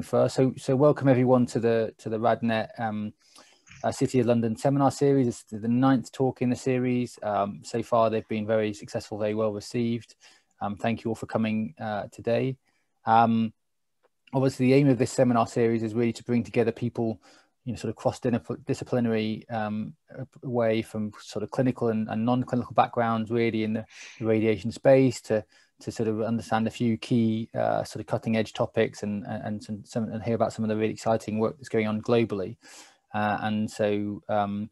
first. So, so welcome everyone to the to the RadNet um, uh, City of London seminar series. It's the ninth talk in the series. Um, so far, they've been very successful, very well received. Um, thank you all for coming uh, today. Um, obviously, the aim of this seminar series is really to bring together people, you know, sort of cross-disciplinary um, way from sort of clinical and, and non-clinical backgrounds, really in the, the radiation space to to sort of understand a few key uh, sort of cutting edge topics and and some, some, and hear about some of the really exciting work that's going on globally. Uh, and so um,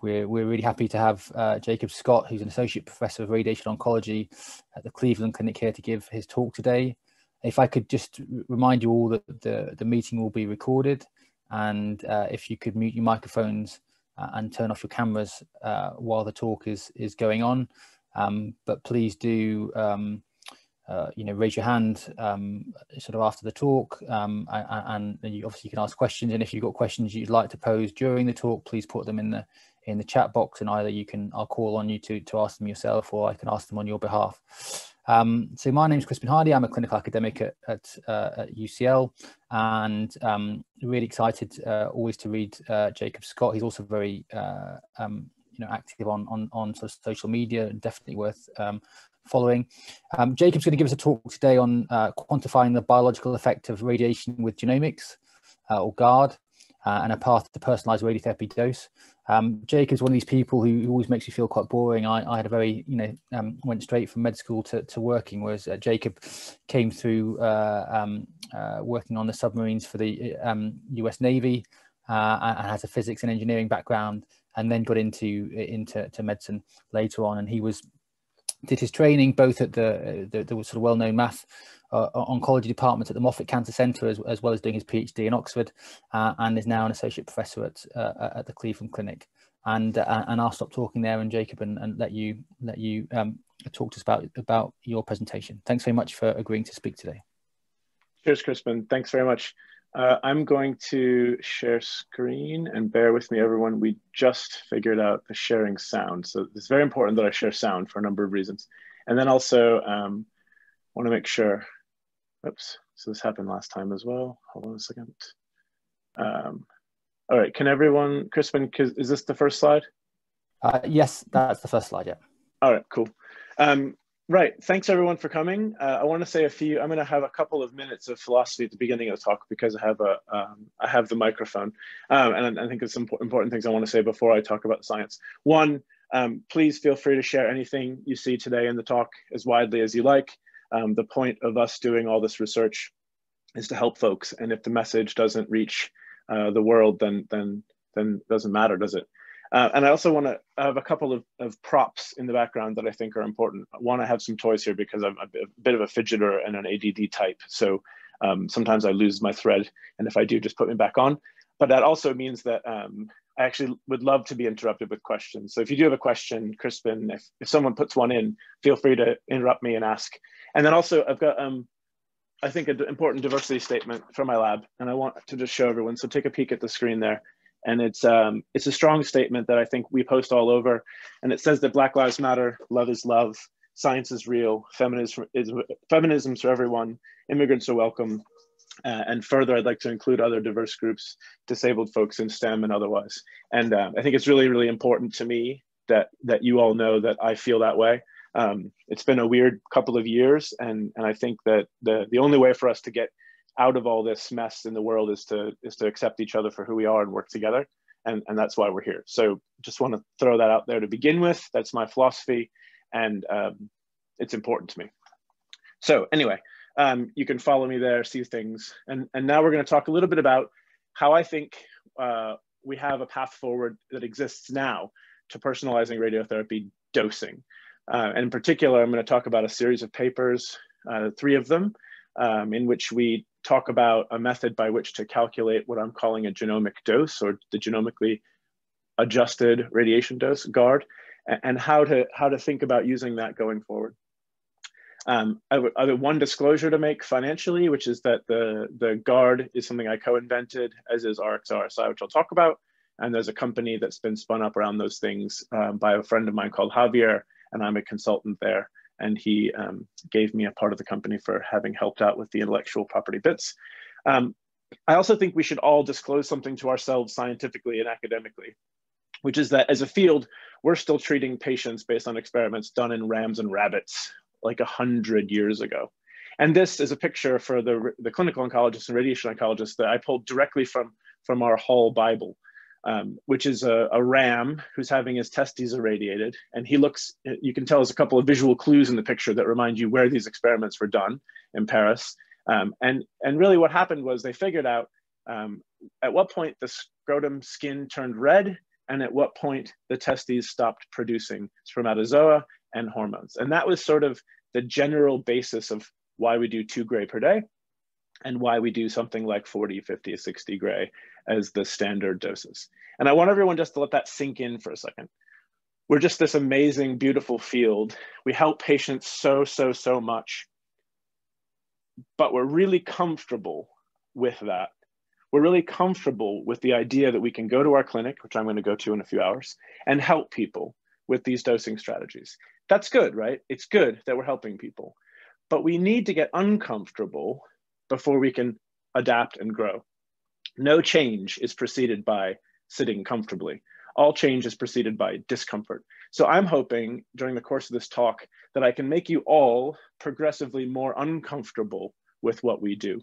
we're we're really happy to have uh, Jacob Scott, who's an associate professor of radiation oncology at the Cleveland Clinic, here to give his talk today. If I could just remind you all that the the meeting will be recorded, and uh, if you could mute your microphones uh, and turn off your cameras uh, while the talk is is going on. Um, but please do um, uh, you know, raise your hand um, sort of after the talk, um, and, and, you obviously you can ask questions. And if you've got questions you'd like to pose during the talk, please put them in the in the chat box, and either you can I'll call on you to to ask them yourself, or I can ask them on your behalf. Um, so my name is Crispin Hiley. I'm a clinical academic at at, uh, at UCL, and um, really excited uh, always to read uh, Jacob Scott. He's also very uh, um, you know active on on on sort of social media, definitely worth um, following. Um, Jacob's going to give us a talk today on uh, quantifying the biological effect of radiation with genomics, uh, or GARD, uh, and a path to personalized radiotherapy dose. Um, Jacob's one of these people who, always makes you feel quite boring. I, I had a very, you know, um, went straight from med school to, to working, whereas uh, Jacob came through uh, um, uh, working on the submarines for the US um, Navy and has a physics and engineering background and then got into into to medicine later on and he was did his training both at the, the, the sort of well-known math uh, oncology department at the Moffitt Cancer Centre, as, as well as doing his PhD in Oxford, uh, and is now an associate professor at uh, at the Cleveland Clinic. And uh, and I'll stop talking there, and Jacob, and, and let you let you um, talk to us about about your presentation. Thanks very much for agreeing to speak today. Cheers, Crispin. Thanks very much. Uh, I'm going to share screen and bear with me, everyone. We just figured out the sharing sound. So it's very important that I share sound for a number of reasons. And then also um, want to make sure, oops, so this happened last time as well. Hold on a second. Um, all right, can everyone, Crispin, is this the first slide? Uh, yes, that's the first slide, yeah. All right, cool. Um, Right. Thanks everyone for coming. Uh, I want to say a few. I'm going to have a couple of minutes of philosophy at the beginning of the talk because I have a um, I have the microphone, um, and I think there's some important things I want to say before I talk about science. One, um, please feel free to share anything you see today in the talk as widely as you like. Um, the point of us doing all this research is to help folks, and if the message doesn't reach uh, the world, then then then doesn't matter, does it? Uh, and I also want to have a couple of, of props in the background that I think are important. One, I have some toys here because I'm a bit of a fidgeter and an ADD type. So um, sometimes I lose my thread. And if I do, just put me back on. But that also means that um, I actually would love to be interrupted with questions. So if you do have a question, Crispin, if, if someone puts one in, feel free to interrupt me and ask. And then also I've got, um, I think, an important diversity statement from my lab. And I want to just show everyone. So take a peek at the screen there and it's um, it's a strong statement that I think we post all over, and it says that Black Lives Matter, love is love, science is real, feminism is feminism's for everyone, immigrants are welcome, uh, and further, I'd like to include other diverse groups, disabled folks in STEM and otherwise. And um, I think it's really really important to me that that you all know that I feel that way. Um, it's been a weird couple of years, and and I think that the the only way for us to get out of all this mess in the world is to is to accept each other for who we are and work together. And and that's why we're here. So just want to throw that out there to begin with. That's my philosophy and um, it's important to me. So anyway um, you can follow me there see things. And and now we're going to talk a little bit about how i think uh, we have a path forward that exists now to personalizing radiotherapy dosing. Uh, and in particular i'm going to talk about a series of papers uh, three of them um, in which we talk about a method by which to calculate what I'm calling a genomic dose or the genomically adjusted radiation dose, GARD and how to, how to think about using that going forward. Um, I, I have one disclosure to make financially, which is that the, the GARD is something I co-invented, as is RxRSI, which I'll talk about. And there's a company that's been spun up around those things um, by a friend of mine called Javier, and I'm a consultant there and he um, gave me a part of the company for having helped out with the intellectual property bits. Um, I also think we should all disclose something to ourselves scientifically and academically, which is that as a field, we're still treating patients based on experiments done in rams and rabbits like a hundred years ago. And this is a picture for the, the clinical oncologist and radiation oncologist that I pulled directly from, from our Hall Bible, um, which is a, a, ram who's having his testes irradiated. And he looks, you can tell there's a couple of visual clues in the picture that remind you where these experiments were done in Paris. Um, and, and really what happened was they figured out um, at what point the scrotum skin turned red and at what point the testes stopped producing spermatozoa and hormones. And that was sort of the general basis of why we do two gray per day and why we do something like 40, 50, 60 gray as the standard doses. And I want everyone just to let that sink in for a second. We're just this amazing, beautiful field. We help patients so, so, so much, but we're really comfortable with that. We're really comfortable with the idea that we can go to our clinic, which I'm going to go to in a few hours, and help people with these dosing strategies. That's good, right? It's good that we're helping people but we need to get uncomfortable before we can adapt and grow. No change is preceded by sitting comfortably. All change is preceded by discomfort. So I'm hoping during the course of this talk that I can make you all progressively more uncomfortable with what we do.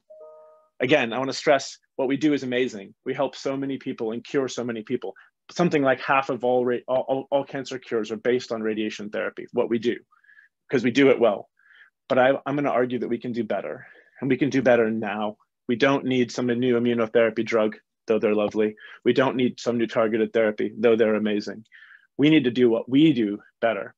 Again, I want to stress what we do is amazing. We help so many people and cure so many people. Something like half of all, all, all cancer cures are based on radiation therapy, what we do, because we do it well but I, I'm going to argue that we can do better, and we can do better now. We don't need some new immunotherapy drug, though they're lovely. We don't need some new targeted therapy, though they're amazing. We need to do what we do better.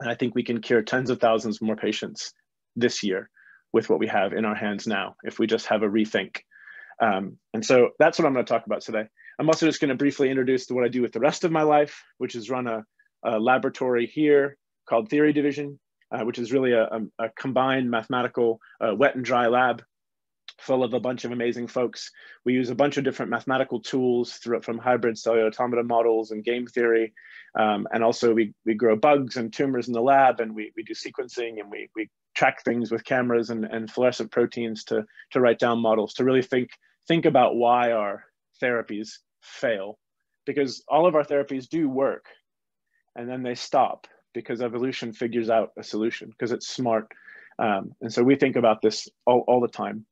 And I think we can cure tens of thousands more patients this year with what we have in our hands now, if we just have a rethink. Um, and so that's what I'm going to talk about today. I'm also just going to briefly introduce what I do with the rest of my life, which is run a, a laboratory here called Theory Division uh, which is really a, a, combined mathematical uh, wet and dry lab full of a bunch of amazing folks. We use a bunch of different mathematical tools through, from hybrid cellular automata models and game theory. Um, and also we, we grow bugs and tumors in the lab and we, we do sequencing and we, we track things with cameras and, and fluorescent proteins to, to write down models to really think, think about why our therapies fail. Because all of our therapies do work and then they stop because evolution figures out a solution because it's smart. Um, and so we think about this all, all the time.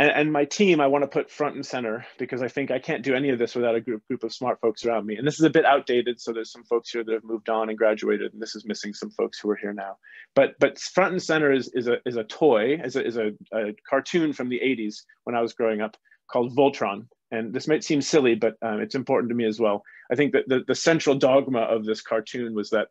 And, and, my team, I want to put front and center because I think I can't do any of this without a group, group of smart folks around me. And this is a bit outdated. So there's some folks here that have moved on and graduated, and this is missing some folks who are here now. But but front and center is, is, a, is a toy, is, a, is a, a cartoon from the 80s when I was growing up called Voltron and this might seem silly, but um, it's important to me as well. I think that the, the central dogma of this cartoon was that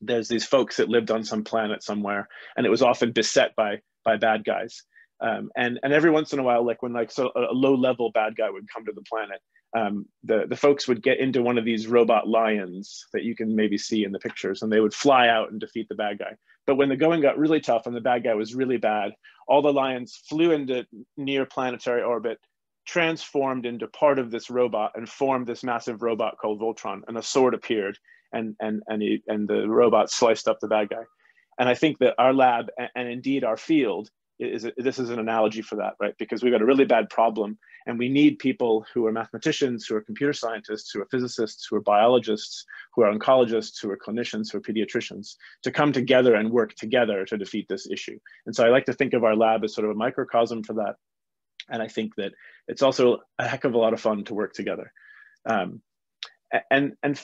there's these folks that lived on some planet somewhere, and it was often beset by by bad guys. Um, and and every once in a while, like when like so a low level bad guy would come to the planet, um, the the folks would get into one of these robot lions that you can maybe see in the pictures, and they would fly out and defeat the bad guy. But when the going got really tough and the bad guy was really bad, all the lions flew into near planetary orbit transformed into part of this robot and formed this massive robot called Voltron, and a sword appeared, and and and he, and the robot sliced up the bad guy. And I think that our lab and, and indeed our field is this is an analogy for that, right? Because we've got a really bad problem, and we need people who are mathematicians, who are computer scientists, who are physicists, who are biologists, who are oncologists, who are clinicians, who are pediatricians, to come together and work together to defeat this issue. And so I like to think of our lab as sort of a microcosm for that and I think that it's also a heck of a lot of fun to work together. Um, and and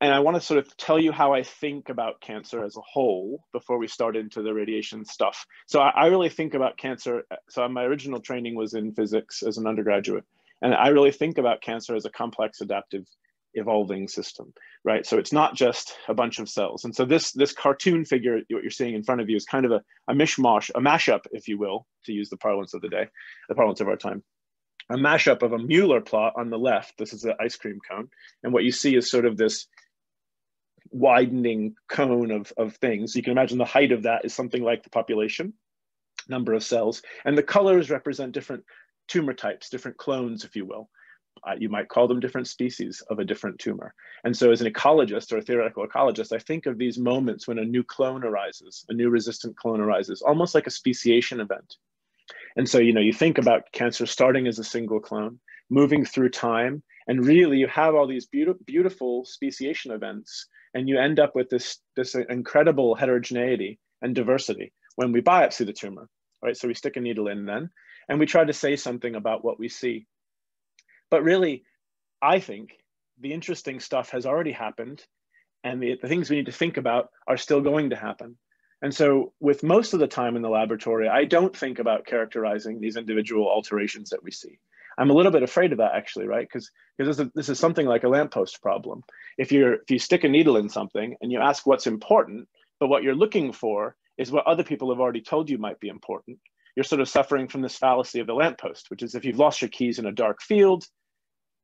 and I want to sort of tell you how I think about cancer as a whole before we start into the radiation stuff. So I, I really think about cancer. So my original training was in physics as an undergraduate, and I really think about cancer as a complex adaptive evolving system, right? So it's not just a bunch of cells. And so this this cartoon figure, what you're seeing in front of you, is kind of a, a mishmash, a mashup, if you will, to use the parlance of the day, the parlance of our time. A mashup of a Muller plot on the left. This is the ice cream cone, and what you see is sort of this widening cone of, of things. You can imagine the height of that is something like the population number of cells, and the colors represent different tumor types, different clones, if you will uh, you might call them different species of a different tumor. And so as an ecologist or a theoretical ecologist, I think of these moments when a new clone arises, a new resistant clone arises, almost like a speciation event. And so, you know, you think about cancer starting as a single clone, moving through time, and really you have all these beautiful, beautiful speciation events, and you end up with this, this incredible heterogeneity and diversity when we biopsy the tumor, right? So we stick a needle in then, and we try to say something about what we see. But really, I think the interesting stuff has already happened, and the, the things we need to think about are still going to happen. And so, with most of the time in the laboratory, I don't think about characterizing these individual alterations that we see. I'm a little bit afraid of that actually, right? Because because this, this is something like a lamppost problem. If you're if you stick a needle in something and you ask what's important, but what you're looking for is what other people have already told you might be important, you're sort of suffering from this fallacy of the lamppost, which is if you've lost your keys in a dark field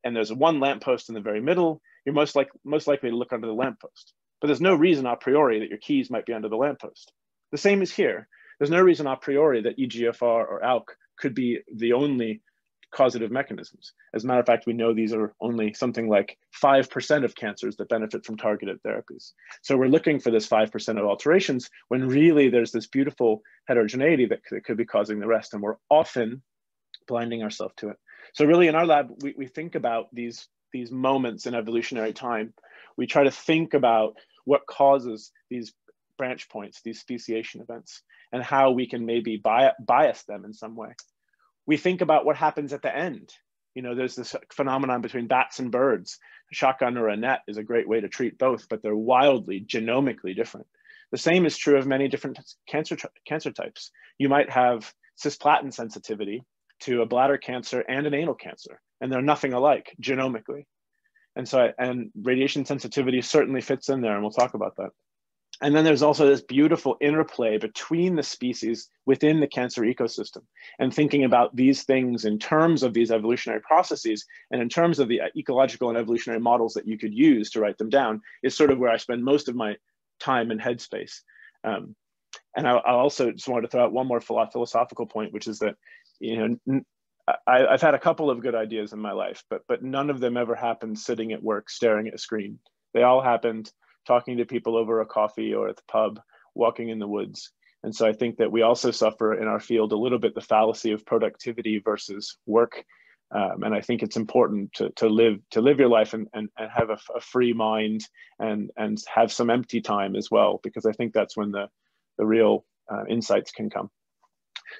and there's one lamppost in the very middle, you're most like most likely to look under the lamppost. But there's no reason a priori that your keys might be under the lamppost. The same is here. There's no reason a priori that EGFR or ALK could be the only causative mechanisms. As a matter of fact, we know these are only something like 5% of cancers that benefit from targeted therapies. So we're looking for this 5% of alterations when really there's this beautiful heterogeneity that, that could be causing the rest. And we're often blinding ourselves to it. So really in our lab, we, we think about these, these moments in evolutionary time. We try to think about what causes these branch points, these speciation events, and how we can maybe bias them in some way we think about what happens at the end. You know, there's this phenomenon between bats and birds. A shotgun or a net is a great way to treat both, but they're wildly genomically different. The same is true of many different cancer, cancer types. You might have cisplatin sensitivity to a bladder cancer and an anal cancer, and they're nothing alike genomically. And so, I, and radiation sensitivity certainly fits in there, and we'll talk about that. And then there's also this beautiful interplay between the species within the cancer ecosystem and thinking about these things in terms of these evolutionary processes and in terms of the ecological and evolutionary models that you could use to write them down is sort of where I spend most of my time and headspace. Um, and I, I, also just wanted to throw out one more philosophical point, which is that, you know, I, I've had a couple of good ideas in my life, but but none of them ever happened sitting at work staring at a screen. They all happened talking to people over a coffee or at the pub, walking in the woods. And so I think that we also suffer in our field a little bit the fallacy of productivity versus work. Um, and I think it's important to, to live to live your life and, and, and have a, a, free mind and and have some empty time as well, because I think that's when the, the real uh, insights can come.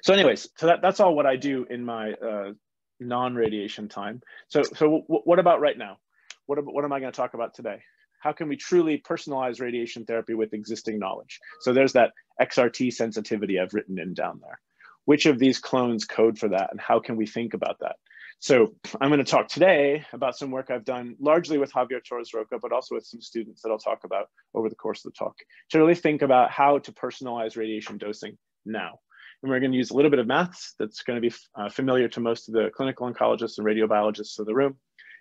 So anyways, so that, that's all what I do in my uh, non-radiation time. So, so what about right now? What, what am I gonna talk about today? how can we truly personalize radiation therapy with existing knowledge? So there's that XRT sensitivity I've written in down there. Which of these clones code for that and how can we think about that? So I'm going to talk today about some work I've done largely with Javier Torres Roca, but also with some students that I'll talk about over the course of the talk to really think about how to personalize radiation dosing now. And we're going to use a little bit of maths that's going to be uh, familiar to most of the clinical oncologists and radiobiologists of the room.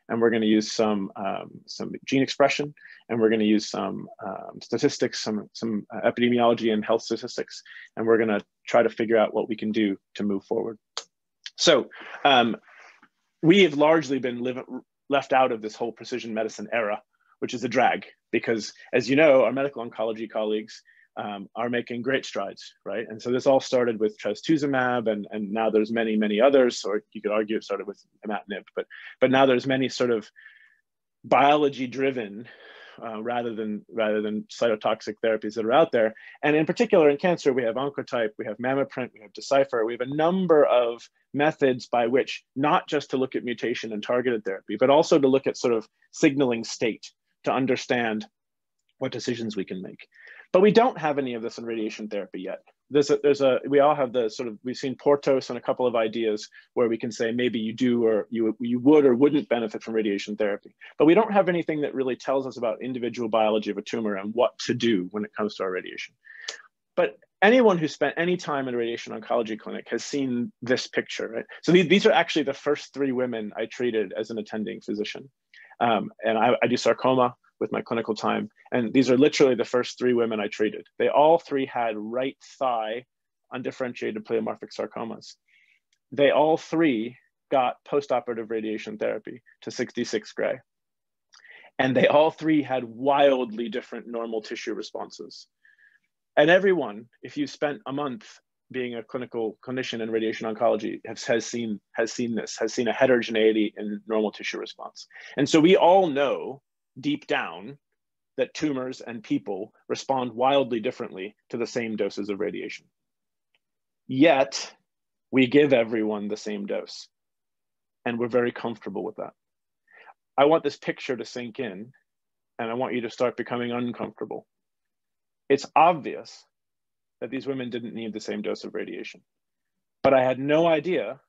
And we're going to use some um, some gene expression, and we're going to use some um, statistics, some some uh, epidemiology and health statistics, and we're going to try to figure out what we can do to move forward. So um, we have largely been left out of this whole precision medicine era, which is a drag. Because, as you know, our medical oncology colleagues um, are making great strides, right? And so this all started with trastuzumab, and and now there's many many others, or you could argue it started with imatinib, but but now there's many sort of biology driven uh, rather than rather than cytotoxic therapies that are out there. And in particular, in cancer, we have Oncotype, we have MammaPrint, we have Decipher, we have a number of methods by which not just to look at mutation and targeted therapy, but also to look at sort of signaling state to understand what decisions we can make. But we don't have any of this in radiation therapy yet. There's a, there's a, we all have the sort of, we've seen Portos and a couple of ideas where we can say maybe you do or you, you would or wouldn't benefit from radiation therapy. But we don't have anything that really tells us about individual biology of a tumor and what to do when it comes to our radiation. But anyone who spent any time in a radiation oncology clinic has seen this picture, right? So these, these are actually the first three women I treated as an attending physician. Um, and I, I do sarcoma, with my clinical time. And these are literally the first three women I treated. They all three had right thigh undifferentiated pleomorphic sarcomas. They all three got postoperative radiation therapy to 66 gray. And they all three had wildly different normal tissue responses. And everyone, if you spent a month being a clinical clinician in radiation oncology, has, has seen has seen this, has seen a heterogeneity in normal tissue response. And so we all know deep down that tumors and people respond wildly differently to the same doses of radiation. Yet, we give everyone the same dose, and we're very comfortable with that. I want this picture to sink in, and I want you to start becoming uncomfortable. It's obvious that these women didn't need the same dose of radiation, but I had no idea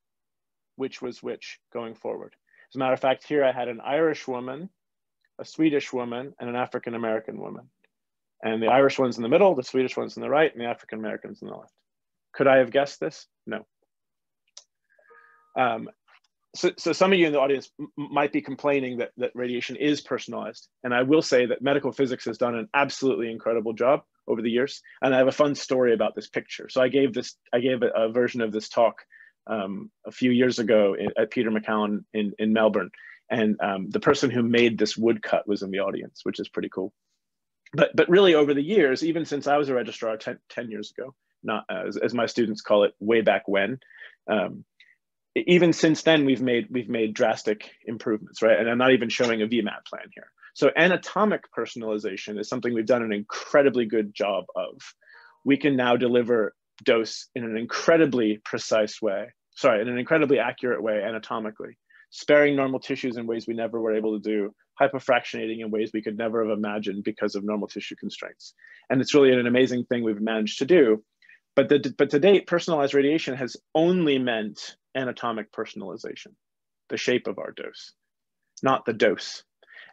which was which going forward. As a matter of fact, here I had an Irish woman a Swedish woman and an African American woman. And the Irish one's in the middle, the Swedish one's in the right, and the African American's in the left. Could I have guessed this? No. Um, so, so some of you in the audience might be complaining that, that radiation is personalized. And I will say that medical physics has done an absolutely incredible job over the years. And I have a fun story about this picture. So I gave this, I gave a, a version of this talk um, a few years ago in, at Peter MacCallum in, in Melbourne. And um, the person who made this woodcut was in the audience, which is pretty cool. But, but really over the years, even since I was a registrar 10, 10 years ago, not as, as my students call it, way back when, um, even since then, we've made, we've made drastic improvements, right? And I'm not even showing a VMAT plan here. So anatomic personalization is something we've done an incredibly good job of. We can now deliver dose in an incredibly precise way, sorry, in an incredibly accurate way anatomically sparing normal tissues in ways we never were able to do, hypofractionating in ways we could never have imagined because of normal tissue constraints. And it's really an amazing thing we've managed to do. But, the, but to date, personalized radiation has only meant anatomic personalization, the shape of our dose, not the dose.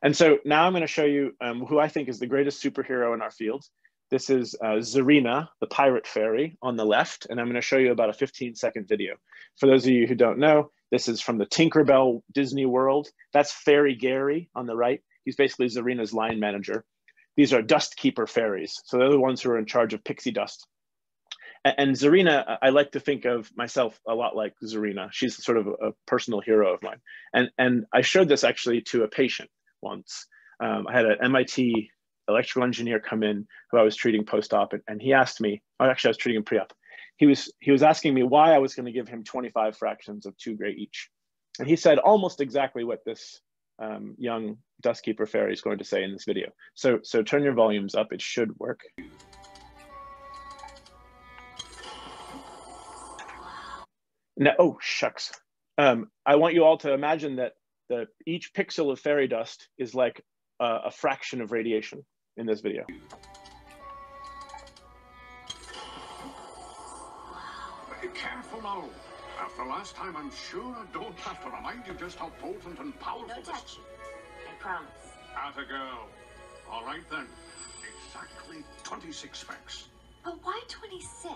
And so now I'm going to show you um, who I think is the greatest superhero in our field. This is uh, Zarina, the pirate fairy, on the left, and I'm going to show you about a 15 second video. For those of you who don't know, this is from the Tinkerbell Disney World. That's Fairy Gary on the right. He's basically Zarina's line manager. These are dust keeper fairies. So they're the ones who are in charge of pixie dust. And Zarina, I like to think of myself a lot like Zarina. She's sort of a personal hero of mine. And, and I showed this actually to a patient once. Um, I had an MIT electrical engineer come in who I was treating post-op, and, and he asked me, or actually I was treating him pre-op he was he was asking me why I was going to give him 25 fractions of two gray each. And he said almost exactly what this um, young Dustkeeper fairy is going to say in this video. So, so turn your volumes up, it should work. Now, oh, shucks. Um, I want you all to imagine that the, each pixel of fairy dust is like a, a fraction of radiation in this video. After last time, I'm sure I don't have to remind you just how potent and powerful... No touch. I promise. At a girl. All right, then. Exactly 26 specs. But why 26?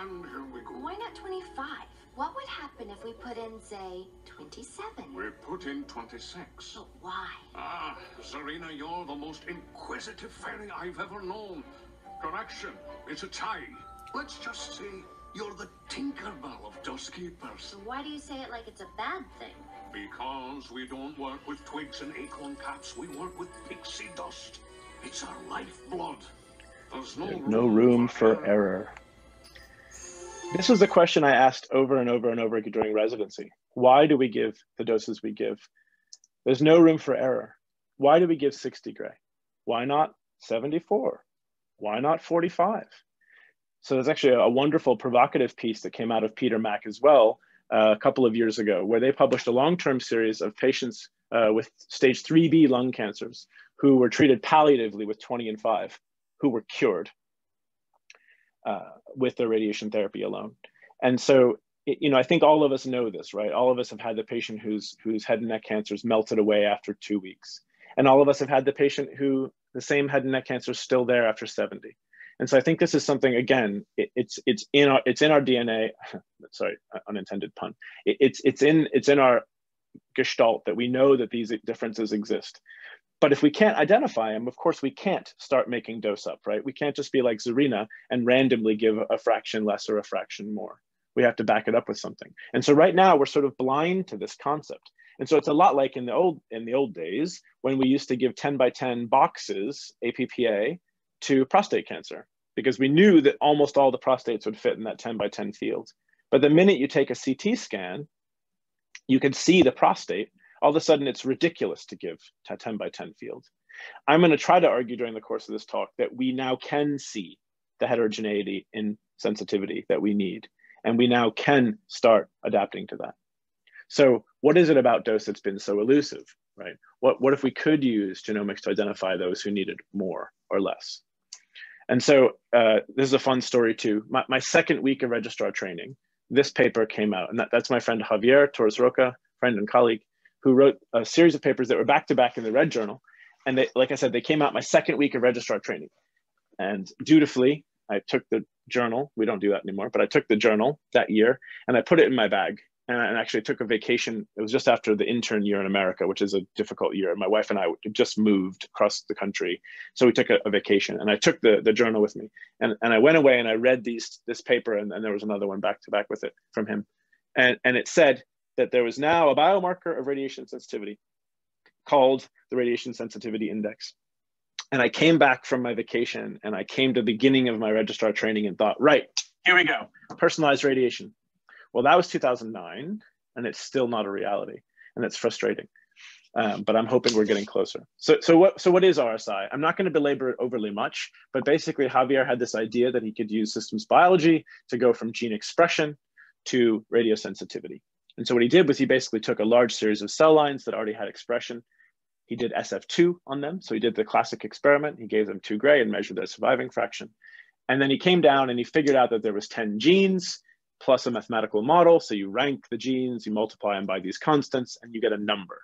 And here we go. Why not 25? What would happen if we put in, say, 27? We put in 26. But why? Ah, Zarina, you're the most inquisitive fairy I've ever known. Correction, it's a tie. Let's just say you're the Tinkerbell of Dustkeepers. So why do you say it like it's a bad thing? Because we don't work with twigs and acorn caps, we work with pixie dust. It's our lifeblood. There's no, There's room, no room for, for error. error. This was the question I asked over and over and over again during residency. Why do we give the doses we give? There's no room for error. Why do we give 60 gray? Why not 74? Why not 45? So there's actually a wonderful provocative piece that came out of Peter Mac as well uh, a couple of years ago, where they published a long-term series of patients uh, with stage 3B lung cancers who were treated palliatively with 20 and 5, who were cured uh, with their radiation therapy alone. And so, you know, I think all of us know this, right? All of us have had the patient whose, whose head and neck cancers melted away after two weeks. And all of us have had the patient who the same head and neck cancer is still there after 70. And so I think this is something again, it, it's it's in our it's in our DNA. sorry, uh, unintended pun. It, it's it's in it's in our gestalt that we know that these differences exist. But if we can't identify them, of course, we can't start making dose up, right? We can't just be like Zarina and randomly give a fraction less or a fraction more. We have to back it up with something. And so right now we're sort of blind to this concept. And so it's a lot like in the old in the old days when we used to give 10 by 10 boxes APPA to prostate cancer because we knew that almost all the prostates would fit in that 10 by 10 field. But the minute you take a CT scan, you can see the prostate. All of a sudden, it's ridiculous to give a 10 by 10 field. I'm going to try to argue during the course of this talk that we now can see the heterogeneity in sensitivity that we need. And we now can start adapting to that. So what is it about dose that's been so elusive, right? What, what if we could use genomics to identify those who needed more or less? And so uh, this is a fun story too. My, my, second week of registrar training, this paper came out. And that, that's my friend Javier Torres Roca, friend and colleague, who wrote a series of papers that were back to back in the Red Journal. And they, like I said, they came out my second week of registrar training. And dutifully, I took the journal. We don't do that anymore, but I took the journal that year and I put it in my bag and actually took a vacation. It was just after the intern year in America, which is a difficult year. My wife and I just moved across the country, so we took a, a, vacation, and I took the the journal with me, and and I went away and I read these this paper, and, and there was another one back to back with it from him, and and it said that there was now a biomarker of radiation sensitivity called the radiation sensitivity index. And I came back from my vacation and I came to the beginning of my registrar training and thought, right, here we go, personalized radiation well, that was 2009, and it's still not a reality, and it's frustrating. Um, but I'm hoping we're getting closer. So, so what, so what is RSI? I'm not going to belabor it overly much, but basically Javier had this idea that he could use systems biology to go from gene expression to radiosensitivity. And so what he did was he basically took a large series of cell lines that already had expression. He did SF2 on them. So he did the classic experiment. He gave them two gray and measured their surviving fraction. And then he came down and he figured out that there was 10 genes plus a mathematical model. So you rank the genes, you multiply them by these constants, and you get a number.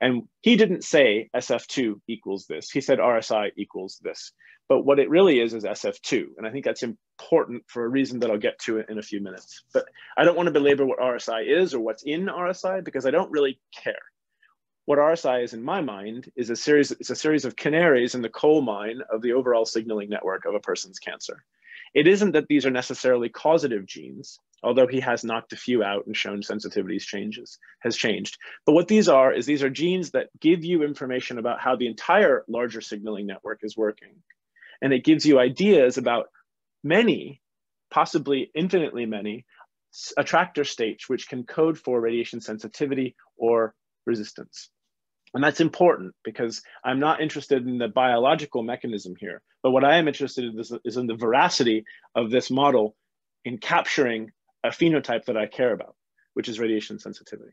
And he didn't say SF2 equals this. He said RSI equals this. But what it really is is SF2. And I think that's important for a reason that I'll get to in a few minutes. But I don't want to belabor what RSI is or what's in RSI because I don't really care. What RSI is in my mind is a series, it's a series of canaries in the coal mine of the overall signaling network of a person's cancer. It isn't that these are necessarily causative genes although he has knocked a few out and shown sensitivities changes, has changed. But what these are is these are genes that give you information about how the entire larger signaling network is working. And it gives you ideas about many, possibly infinitely many, attractor states which can code for radiation sensitivity or resistance. And that's important because I'm not interested in the biological mechanism here, but what I am interested in is, is in the veracity of this model in capturing a phenotype that I care about, which is radiation sensitivity.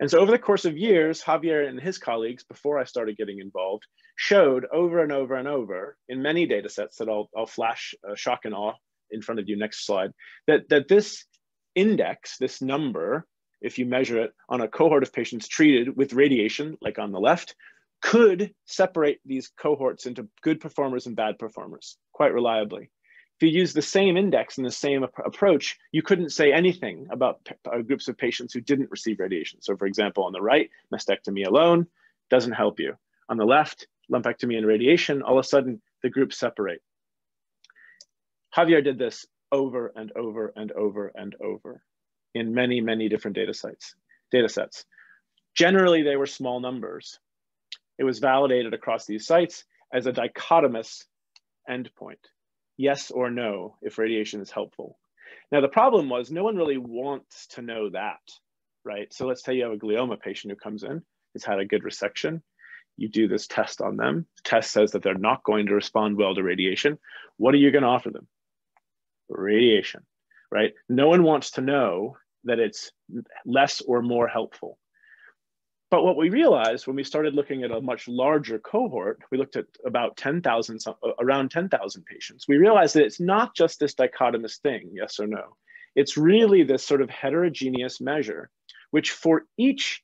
And so over the course of years, Javier and his colleagues, before I started getting involved, showed over and over and over in many data sets that I'll, I'll flash uh, shock and awe in front of you next slide, that, that this index, this number, if you measure it on a cohort of patients treated with radiation, like on the left, could separate these cohorts into good performers and bad performers quite reliably. If you use the same index and the same ap approach, you couldn't say anything about uh, groups of patients who didn't receive radiation. So for example, on the right, mastectomy alone doesn't help you. On the left, lumpectomy and radiation, all of a sudden the groups separate. Javier did this over and over and over and over in many, many different data sites, data sets. Generally, they were small numbers. It was validated across these sites as a dichotomous endpoint yes or no if radiation is helpful. Now, the problem was no one really wants to know that, right? So let's say you have a glioma patient who comes in, has had a good resection. You do this test on them. The test says that they're not going to respond well to radiation. What are you going to offer them? Radiation, right? No one wants to know that it's less or more helpful. But what we realized when we started looking at a much larger cohort, we looked at about 10,000, uh, around 10,000 patients. We realized that it's not just this dichotomous thing, yes or no. It's really this sort of heterogeneous measure, which for each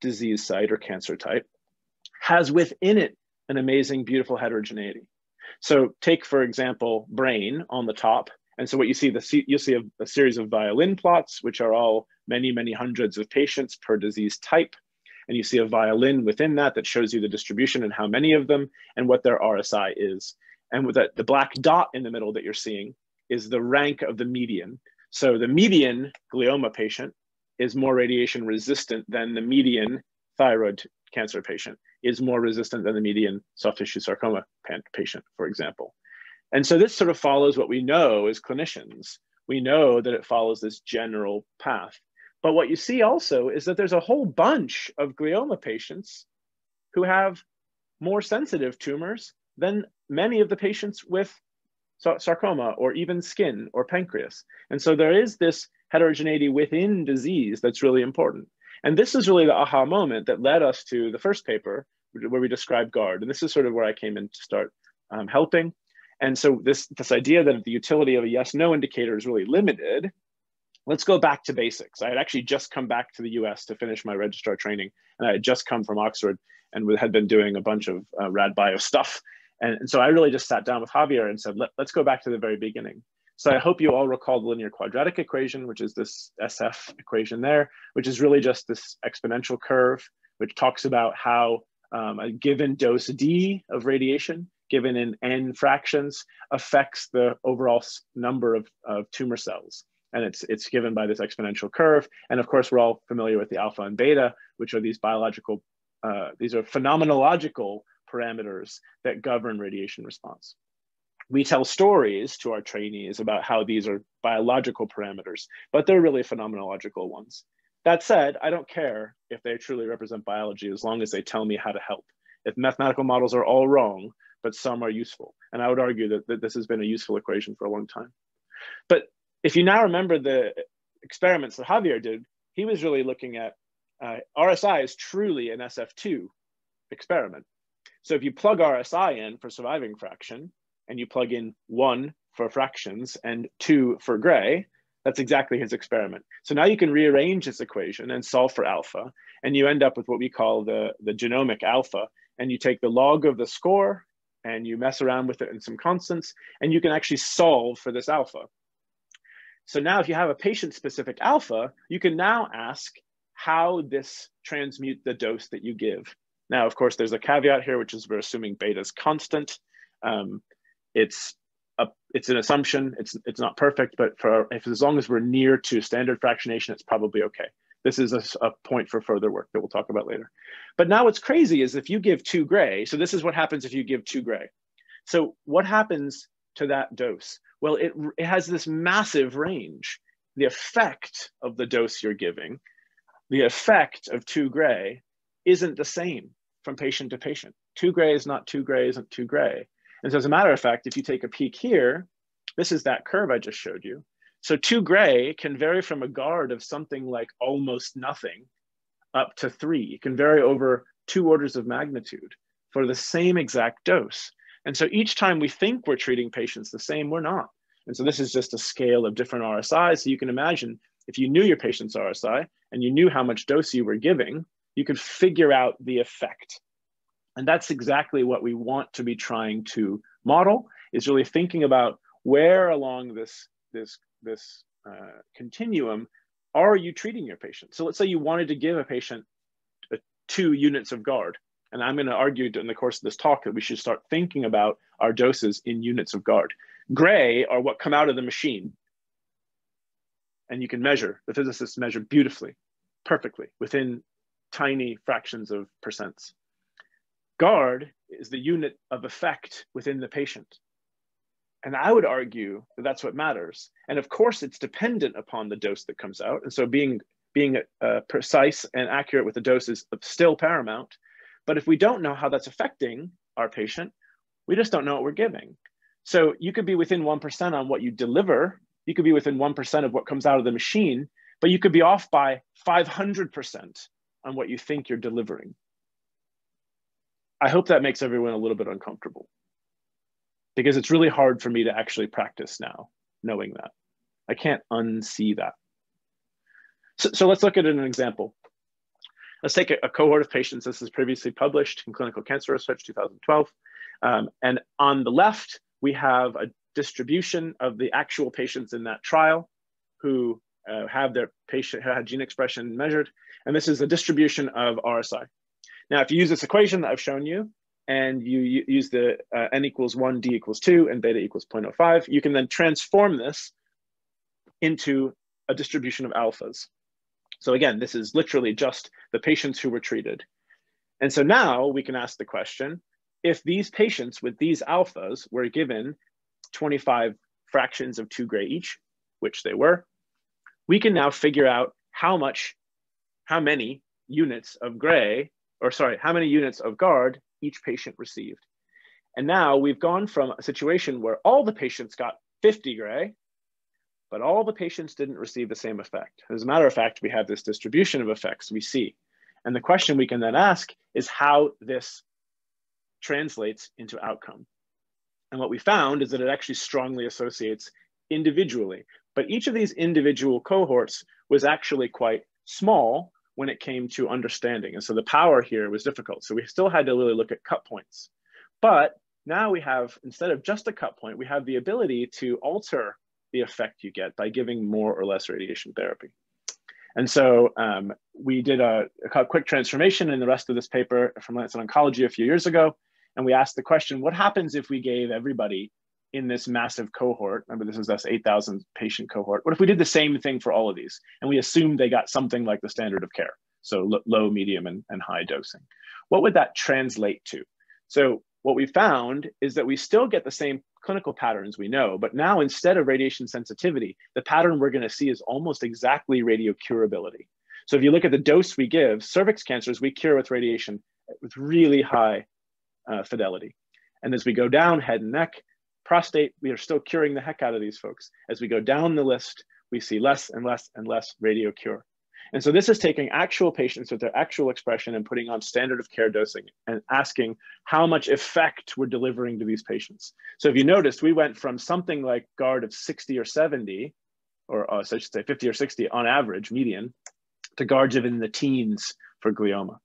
disease site or cancer type has within it an amazing, beautiful heterogeneity. So take, for example, brain on the top. And so what you see, the, you'll see a, a series of violin plots, which are all many, many hundreds of patients per disease type. And you see a violin within that that shows you the distribution and how many of them and what their RSI is. And with that, the black dot in the middle that you're seeing is the rank of the median. So the median glioma patient is more radiation resistant than the median thyroid cancer patient is more resistant than the median soft tissue sarcoma patient, for example. And so this sort of follows what we know as clinicians. We know that it follows this general path. But what you see also is that there's a whole bunch of glioma patients who have more sensitive tumors than many of the patients with sarcoma or even skin or pancreas. And so there is this heterogeneity within disease that's really important. And this is really the aha moment that led us to the first paper where we describe GARD. And this is sort of where I came in to start um, helping. And so this, this idea that the utility of a yes-no indicator is really limited, let's go back to basics. I had actually just come back to the US to finish my registrar training, and I had just come from Oxford and had been doing a bunch of uh, rad bio stuff. And, and, so I really just sat down with Javier and said, Let, let's go back to the very beginning. So I hope you all recall the linear quadratic equation, which is this SF equation there, which is really just this exponential curve, which talks about how um, a given dose D of radiation, given in n fractions, affects the overall number of, of tumor cells. And it's, it's given by this exponential curve. And of course, we're all familiar with the alpha and beta, which are these biological, uh, these are phenomenological parameters that govern radiation response. We tell stories to our trainees about how these are biological parameters, but they're really phenomenological ones. That said, I don't care if they truly represent biology as long as they tell me how to help. If mathematical models are all wrong, but some are useful. And I would argue that, that this has been a useful equation for a long time. But if you now remember the experiments that Javier did, he was really looking at uh, RSI is truly an SF2 experiment. So if you plug RSI in for surviving fraction, and you plug in one for fractions and two for gray, that's exactly his experiment. So now you can rearrange this equation and solve for alpha, and you end up with what we call the, the genomic alpha. And you take the log of the score and you mess around with it in some constants, and you can actually solve for this alpha. So now if you have a patient-specific alpha, you can now ask how this transmute the dose that you give. Now, of course, there's a caveat here, which is we're assuming beta is constant. Um, it's a, it's an assumption. It's it's not perfect, but for if as long as we're near to standard fractionation, it's probably okay. This is a, a point for further work that we'll talk about later. But now what's crazy is if you give two gray, so this is what happens if you give two gray. So what happens to that dose? Well, it, it has this massive range. The effect of the dose you're giving, the effect of two gray isn't the same from patient to patient. Two gray is not two gray isn't two gray. And so as a matter of fact, if you take a peek here, this is that curve I just showed you. So two gray can vary from a GARD of something like almost nothing up to three. It can vary over two orders of magnitude for the same exact dose. And so each time we think we're treating patients the same, we're not. And so this is just a scale of different RSIs. So you can imagine if you knew your patient's RSI and you knew how much dose you were giving, you could figure out the effect and that's exactly what we want to be trying to model is really thinking about where along this, this, this uh, continuum are you treating your patient? So let's say you wanted to give a patient a, two units of GARD. And I'm going to argue in the course of this talk that we should start thinking about our doses in units of GARD. Gray are what come out of the machine. And you can measure, the physicists measure beautifully, perfectly, within tiny fractions of percents. GARD is the unit of effect within the patient. And I would argue that that's what matters. And of course, it's dependent upon the dose that comes out. And so being, being uh, precise and accurate with the dose is still paramount. But if we don't know how that's affecting our patient, we just don't know what we're giving. So you could be within 1% on what you deliver. You could be within 1% of what comes out of the machine, but you could be off by 500% on what you think you're delivering. I hope that makes everyone a little bit uncomfortable because it's really hard for me to actually practice now, knowing that. I can't unsee that. So, so let's look at an example. Let's take a, a, cohort of patients. This is previously published in Clinical Cancer Research 2012. Um, and on the left, we have a distribution of the actual patients in that trial who uh, have their patient had gene expression measured. And this is a distribution of RSI. Now, if you use this equation that I've shown you, and you use the uh, n equals 1, d equals 2, and beta equals 0.05, you can then transform this into a distribution of alphas. So again, this is literally just the patients who were treated. And so now we can ask the question, if these patients with these alphas were given 25 fractions of two gray each, which they were, we can now figure out how much, how many units of gray, or sorry, how many units of GARD each patient received. And now we've gone from a situation where all the patients got 50 gray, but all the patients didn't receive the same effect. As a matter of fact, we have this distribution of effects we see. And the question we can then ask is how this translates into outcome. And what we found is that it actually strongly associates individually. But each of these individual cohorts was actually quite small when it came to understanding. And so the power here was difficult. So we still had to really look at cut points. But now we have, instead of just a cut point, we have the ability to alter the effect you get by giving more or less radiation therapy. And so um, we did a, a, quick transformation in the rest of this paper from Lancet Oncology a few years ago. And we asked the question, what happens if we gave everybody in this massive cohort, remember this is us 8,000 patient cohort, what if we did the same thing for all of these and we assumed they got something like the standard of care, so low, medium, and, and high dosing? What would that translate to? So what we found is that we still get the same clinical patterns we know, but now instead of radiation sensitivity, the pattern we're going to see is almost exactly radiocurability. So if you look at the dose we give, cervix cancers we cure with radiation with really high uh, fidelity. And as we go down head and neck, prostate, we are still curing the heck out of these folks. As we go down the list, we see less and less and less radio cure. And so this is taking actual patients with their actual expression and putting on standard of care dosing and asking how much effect we're delivering to these patients. So if you noticed, we went from something like GARD of 60 or 70, or uh, so I should say 50 or 60 on average, median, to GARDs of in the teens for glioma,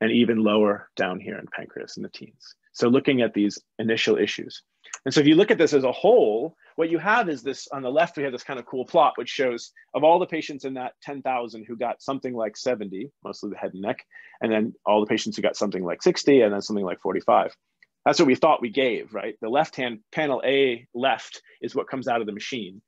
and even lower down here in pancreas in the teens. So looking at these initial issues. And so if you look at this as a whole, what you have is this on the left, we have this kind of cool plot, which shows of all the patients in that 10,000 who got something like 70, mostly the head and neck, and then all the patients who got something like 60 and then something like 45. That's what we thought we gave, right? The left-hand panel A left is what comes out of the machine.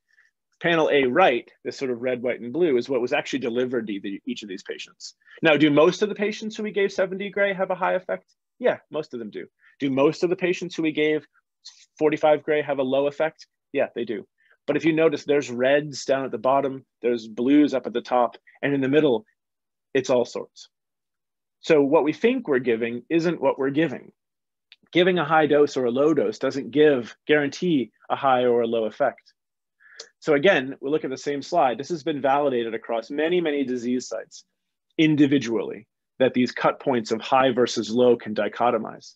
Panel A right, this sort of red, white, and blue is what was actually delivered to each of these patients. Now, do most of the patients who we gave 70 gray have a high effect? Yeah, most of them do. Do most of the patients who we gave 45 gray have a low effect? Yeah, they do. But if you notice, there's reds down at the bottom, there's blues up at the top, and in the middle, it's all sorts. So what we think we're giving isn't what we're giving. Giving a high dose or a low dose doesn't give, guarantee a high or a low effect. So again, we look at the same slide. This has been validated across many, many disease sites individually that these cut points of high versus low can dichotomize.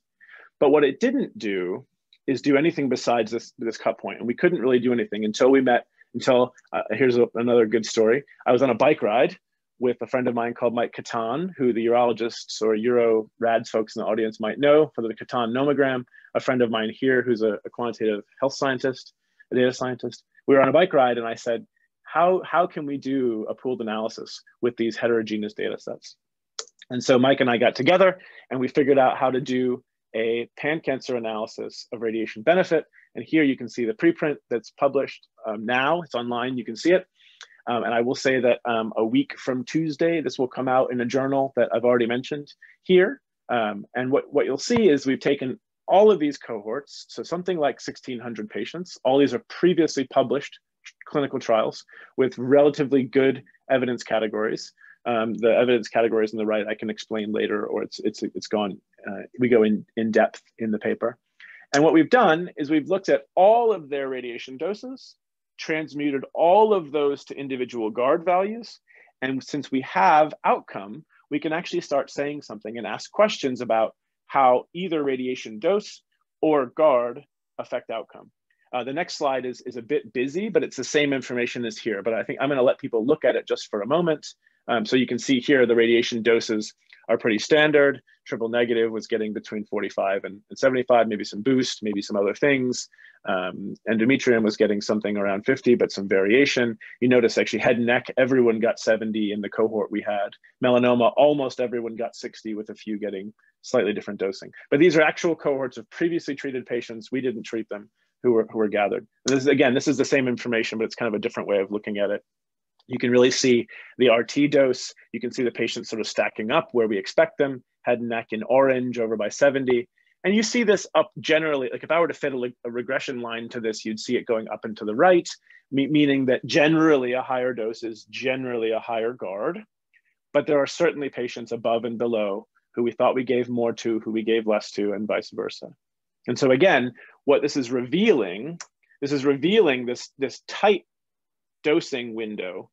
But what it didn't do is do anything besides this this cut point. And we couldn't really do anything until we met until uh, here's a, another good story. I was on a bike ride with a friend of mine called mike Kattan, who the urologists or euro rads folks in the audience might know for the Kattan nomogram. A friend of mine here who's a, a quantitative health scientist a data scientist. We were on a bike ride and i said how how can we do a pooled analysis with these heterogeneous data sets? And so mike and i got together and we figured out how to do a pan-cancer analysis of radiation benefit. And here you can see the preprint that's published um, now. It's online, you can see it. Um, and I will say that um, a week from Tuesday, this will come out in a journal that I've already mentioned here. Um, and what, what you'll see is we've taken all of these cohorts, so something like 1,600 patients. All these are previously published clinical trials with relatively good evidence categories. Um, the evidence categories on the right I can explain later, or it's it's it's gone. Uh, we go in in depth in the paper, and what we've done is we've looked at all of their radiation doses, transmuted all of those to individual GARD values, and since we have outcome, we can actually start saying something and ask questions about how either radiation dose or GARD affect outcome. Uh, the next slide is, is a bit busy, but it's the same information as here. But I think I'm going to let people look at it just for a moment. Um, so you can see here the radiation doses are pretty standard. Triple negative was getting between 45 and, and 75, maybe some boost, maybe some other things. Um, endometrium was getting something around 50, but some variation. You notice actually head and neck, everyone got 70 in the cohort we had. Melanoma, almost everyone got 60 with a few getting slightly different dosing. But these are actual cohorts of previously treated patients. We didn't treat them who were, who were gathered. And this is, again, this is the same information, but it's kind of a different way of looking at it. You can really see the RT dose. You can see the patients sort of stacking up where we expect them, head and neck in orange over by 70. And you see this up generally, like if I were to fit a, a regression line to this, you'd see it going up and to the right, me meaning that generally a higher dose is generally a higher GARD. But there are certainly patients above and below who we thought we gave more to, who we gave less to, and vice versa. And so again, what this is revealing, this is revealing this, this tight dosing window.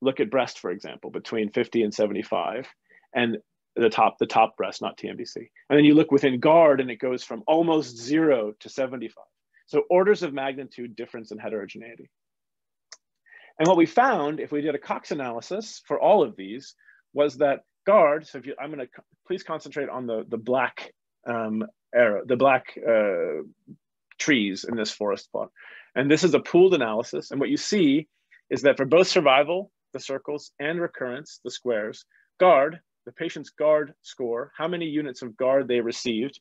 Look at breast, for example, between 50 and 75. And the top, the top breast, not TNBC. And then you look within GARD and it goes from almost zero to 75. So orders of magnitude difference in heterogeneity. And what we found, if we did a Cox analysis for all of these, was that GARD, so if you, I'm gonna please concentrate on the, the black um, arrow, the black uh, trees in this forest plot. And this is a pooled analysis. And what you see is that for both survival, the circles, and recurrence, the squares, GARD, the patient's GARD score, how many units of GARD they received,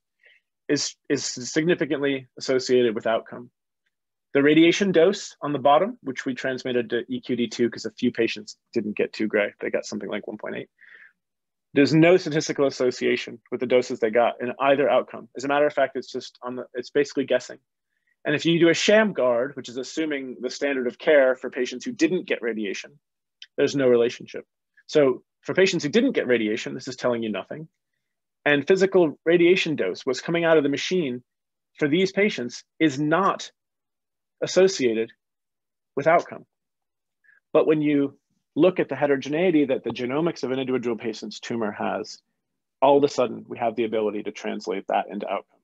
is, is significantly associated with outcome. The radiation dose on the bottom, which we transmitted to EQD2 because a few patients didn't get two gray, they got something like 1.8. There's no statistical association with the doses they got in either outcome. As a matter of fact, it's just on the, it's basically guessing. And if you do a sham GARD, which is assuming the standard of care for patients who didn't get radiation, there's no relationship. So for patients who didn't get radiation, this is telling you nothing. And physical radiation dose, what's coming out of the machine for these patients is not associated with outcome. But when you look at the heterogeneity that the genomics of an individual patient's tumor has, all of a sudden we have the ability to translate that into outcome.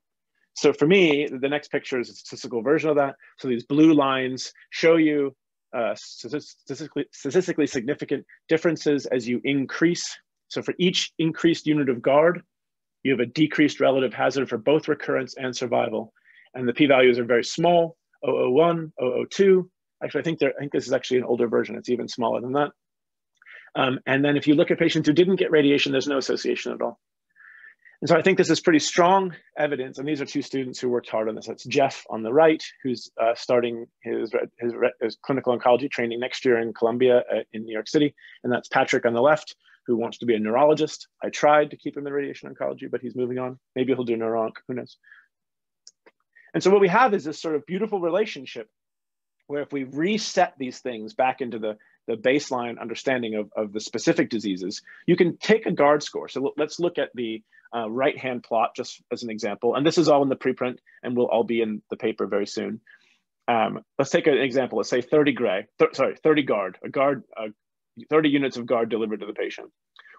So for me, the next picture is a statistical version of that. So these blue lines show you uh, statistically, statistically significant differences as you increase. So for each increased unit of GARD, you have a decreased relative hazard for both recurrence and survival. And the p-values are very small, 001, 002. Actually, I think, there, I think this is actually an older version. It's even smaller than that. Um, and then if you look at patients who didn't get radiation, there's no association at all. And so I think this is pretty strong evidence. And these are two students who worked hard on this. That's Jeff on the right, who's uh, starting his, his, his, clinical oncology training next year in Columbia uh, in New York City. And that's Patrick on the left, who wants to be a neurologist. I tried to keep him in radiation oncology, but he's moving on. Maybe he'll do neuronc, who knows. And so what we have is this sort of beautiful relationship where if we reset these things back into the, the baseline understanding of, of the specific diseases, you can take a GARD score. So let's look at the uh, right-hand plot just as an example. And this is all in the preprint and will all be in the paper very soon. Um, let's take an example. Let's say 30 gray, th sorry, 30 GARD, a GARD, uh, 30 units of GARD delivered to the patient.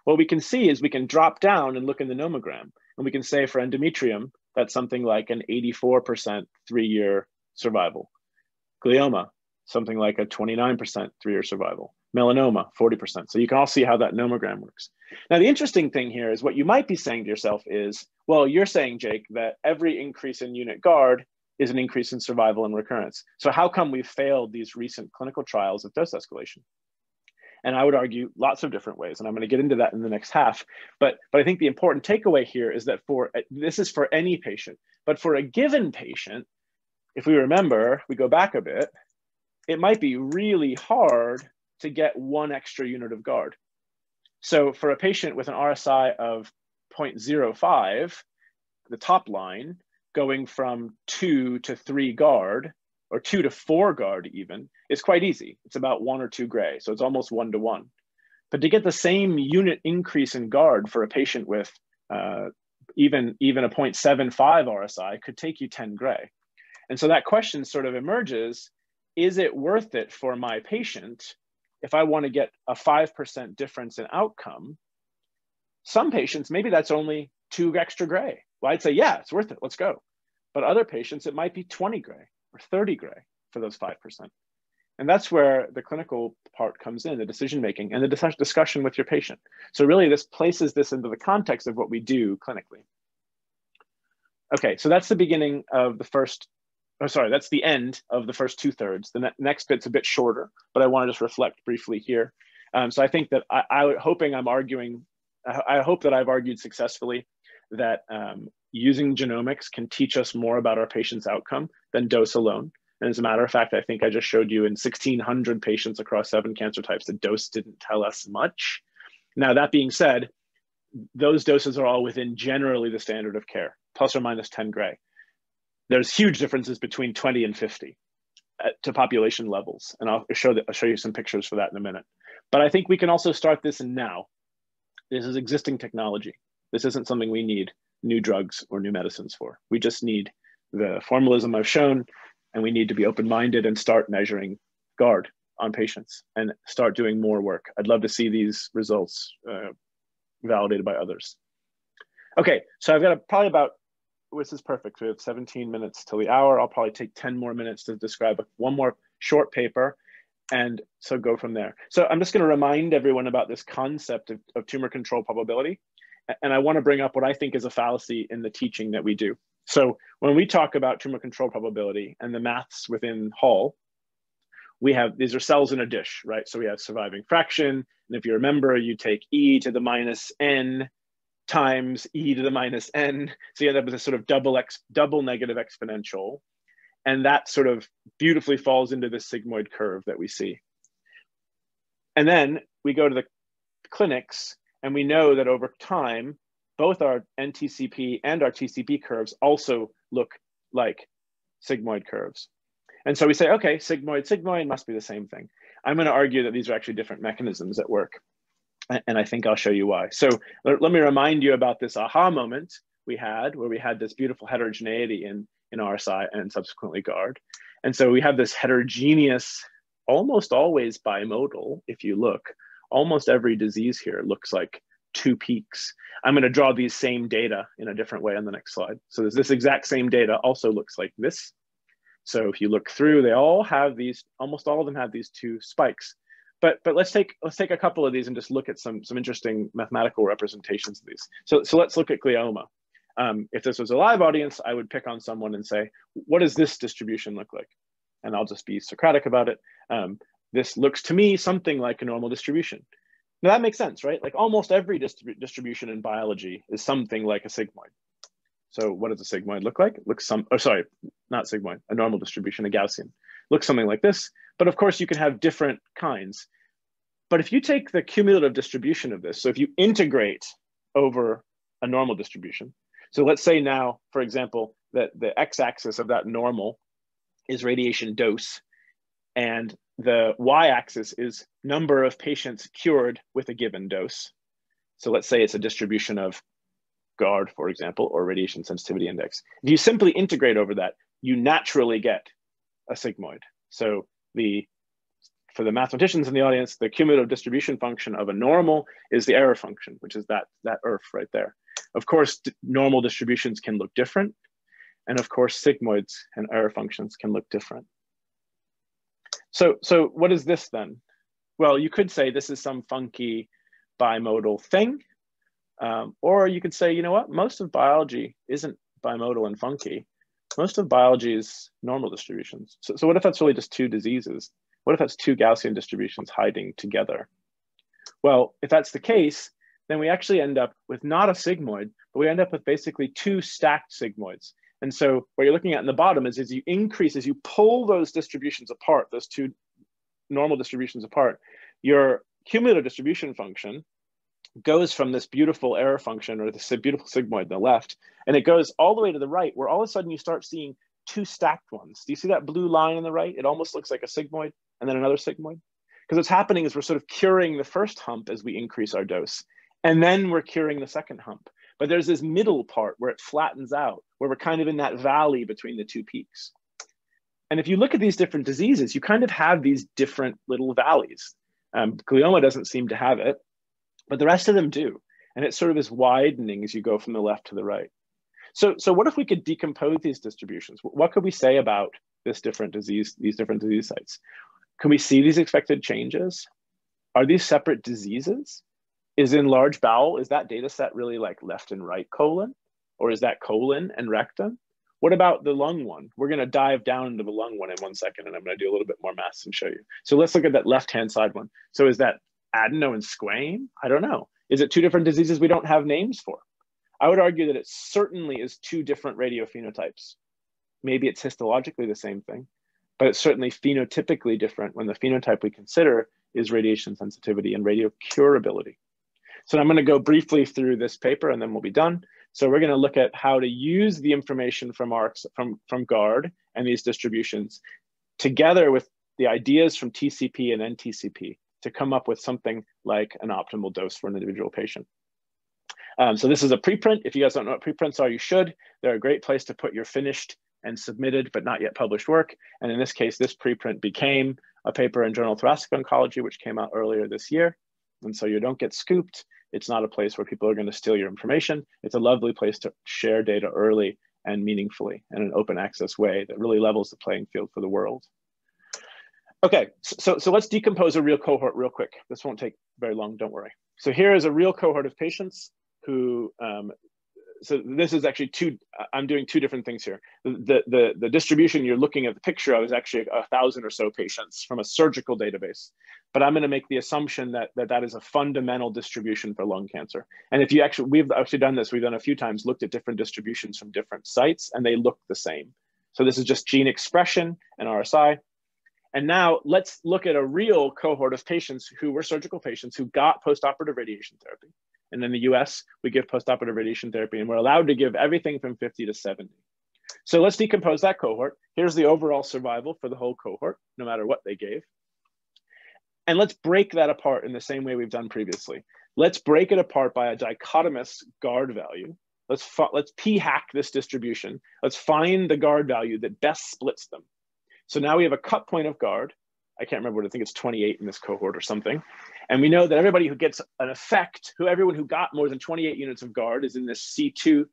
What we can see is we can drop down and look in the nomogram. And we can say for endometrium, that's something like an 84% three-year survival. Glioma, something like a 29% three-year survival melanoma, 40%. So you can all see how that nomogram works. Now, the interesting thing here is what you might be saying to yourself is, well, you're saying, Jake, that every increase in unit GARD is an increase in survival and recurrence. So how come we've failed these recent clinical trials of dose escalation? And I would argue lots of different ways, and I'm going to get into that in the next half. But, but I think the important takeaway here is that for this is for any patient, but for a given patient, if we remember, we go back a bit, it might be really hard to get one extra unit of GARD. So for a patient with an RSI of 0.05, the top line, going from two to three GARD, or two to four GARD even, is quite easy. It's about one or two gray, so it's almost one to one. But to get the same unit increase in GARD for a patient with uh, even, even a 0.75 RSI could take you 10 gray. And so that question sort of emerges, is it worth it for my patient if I want to get a 5% difference in outcome, some patients, maybe that's only two extra gray. Well, I'd say, yeah, it's worth it. Let's go. But other patients, it might be 20 gray or 30 gray for those 5%. And that's where the clinical part comes in, the decision making and the discussion with your patient. So really this places this into the context of what we do clinically. Okay, so that's the beginning of the first oh, sorry, that's the end of the first two thirds. The ne next bit's a bit shorter, but I want to just reflect briefly here. Um, so I think that I, I hoping I'm arguing, I, I, hope that I've argued successfully that um, using genomics can teach us more about our patient's outcome than dose alone. And as a matter of fact, I think I just showed you in 1600 patients across seven cancer types, the dose didn't tell us much. Now, that being said, those doses are all within generally the standard of care. plus or minus 10 gray. There's huge differences between 20 and 50 uh, to population levels. And I'll show, that, I'll show you some pictures for that in a minute. But I think we can also start this now. This is existing technology. This isn't something we need new drugs or new medicines for. We just need the formalism I've shown, and we need to be open-minded and start measuring GARD on patients and start doing more work. I'd love to see these results uh, validated by others. Okay, so I've got a, probably about, this is perfect. We have 17 minutes till the hour. I'll probably take 10 more minutes to describe one more short paper and so go from there. So I'm just gonna remind everyone about this concept of, of tumor control probability. And I wanna bring up what I think is a fallacy in the teaching that we do. So when we talk about tumor control probability and the maths within Hall, we have, these are cells in a dish, right? So we have surviving fraction. And if you remember, you take e to the minus n times e to the minus n. So you end up with a sort of double x, double negative exponential. And that sort of beautifully falls into the sigmoid curve that we see. And then we go to the clinics and we know that over time, both our NTCP and our TCP curves also look like sigmoid curves. And so we say, okay, sigmoid, sigmoid must be the same thing. I'm going to argue that these are actually different mechanisms at work. And I think I'll show you why. So let, me remind you about this aha moment we had where we had this beautiful heterogeneity in, in RSI and subsequently GARD. And so we have this heterogeneous, almost always bimodal, if you look, almost every disease here looks like two peaks. I'm going to draw these same data in a different way on the next slide. So there's this exact same data also looks like this. So if you look through, they all have these, almost all of them have these two spikes. But, but let's take let's take a couple of these and just look at some some interesting mathematical representations of these. So so let's look at glioma. Um, if this was a live audience, I would pick on someone and say, what does this distribution look like? And I'll just be Socratic about it. Um, this looks to me something like a normal distribution. Now that makes sense, right? Like almost every distrib distribution in biology is something like a sigmoid. So what does a sigmoid look like? It looks some, oh, sorry, not sigmoid, a normal distribution, a Gaussian. Looks something like this, but of course you can have different kinds. But if you take the cumulative distribution of this, so if you integrate over a normal distribution, so let's say now, for example, that the x-axis of that normal is radiation dose, and the y-axis is number of patients cured with a given dose. So let's say it's a distribution of GARD, for example, or radiation sensitivity index. If you simply integrate over that, you naturally get a sigmoid. So the for the mathematicians in the audience, the cumulative distribution function of a normal is the error function, which is that, that ERF right there. Of course, normal distributions can look different. And of course, sigmoids and error functions can look different. So, so what is this then? Well, you could say this is some funky bimodal thing. Um, or you could say, you know what, most of biology isn't bimodal and funky. Most of biology is normal distributions. So, so what if that's really just two diseases? What if that's two Gaussian distributions hiding together? Well, if that's the case, then we actually end up with not a sigmoid, but we end up with basically two stacked sigmoids. And so what you're looking at in the bottom is as you increase, as you pull those distributions apart, those two normal distributions apart, your cumulative distribution function goes from this beautiful error function or this beautiful sigmoid the left, and it goes all the way to the right, where all of a sudden you start seeing two stacked ones. Do you see that blue line on the right? It almost looks like a sigmoid and then another sigmoid. Because what's happening is we're sort of curing the first hump as we increase our dose, and then we're curing the second hump. But there's this middle part where it flattens out, where we're kind of in that valley between the two peaks. And if you look at these different diseases, you kind of have these different little valleys. Um, glioma doesn't seem to have it, but the rest of them do. And it sort of is widening as you go from the left to the right. So, so what if we could decompose these distributions? What could we say about this different disease, these different disease sites? Can we see these expected changes? Are these separate diseases? Is in large bowel, is that data set really like left and right colon? Or is that colon and rectum? What about the lung one? We're gonna dive down into the lung one in one second and I'm gonna do a little bit more maths and show you. So let's look at that left-hand side one. So is that adeno and squame? I don't know. Is it two different diseases we don't have names for? I would argue that it certainly is two different radiophenotypes. Maybe it's histologically the same thing, but it's certainly phenotypically different when the phenotype we consider is radiation sensitivity and radiocurability. So I'm going to go briefly through this paper and then we'll be done. So we're going to look at how to use the information from ARCS, from, from GARD and these distributions together with the ideas from TCP and NTCP to come up with something like an optimal dose for an individual patient. Um, so this is a preprint. If you guys don't know what preprints are, you should. They're a great place to put your finished and submitted but not yet published work. And in this case, this preprint became a paper in Journal of Thoracic Oncology, which came out earlier this year. And so you don't get scooped. It's not a place where people are going to steal your information. It's a lovely place to share data early and meaningfully in an open access way that really levels the playing field for the world. Okay, so, so let's decompose a real cohort real quick. This won't take very long, don't worry. So here is a real cohort of patients who um, so this is actually two i'm doing two different things here the, the the distribution you're looking at the picture of is actually a thousand or so patients from a surgical database but i'm going to make the assumption that, that that is a fundamental distribution for lung cancer and if you actually we've actually done this we've done a few times looked at different distributions from different sites and they look the same so this is just gene expression and rsi and now let's look at a real cohort of patients who were surgical patients who got postoperative radiation therapy and in the US, we give postoperative radiation therapy, and we're allowed to give everything from 50 to 70. So let's decompose that cohort. Here's the overall survival for the whole cohort, no matter what they gave. And let's break that apart in the same way we've done previously. Let's break it apart by a dichotomous GARD value. Let's, let's p-hack this distribution. Let's find the GARD value that best splits them. So now we have a cut point of GARD. I can't remember what I think it's 28 in this cohort or something. And we know that everybody who gets an effect, who everyone who got more than 28 units of GARD is in this C2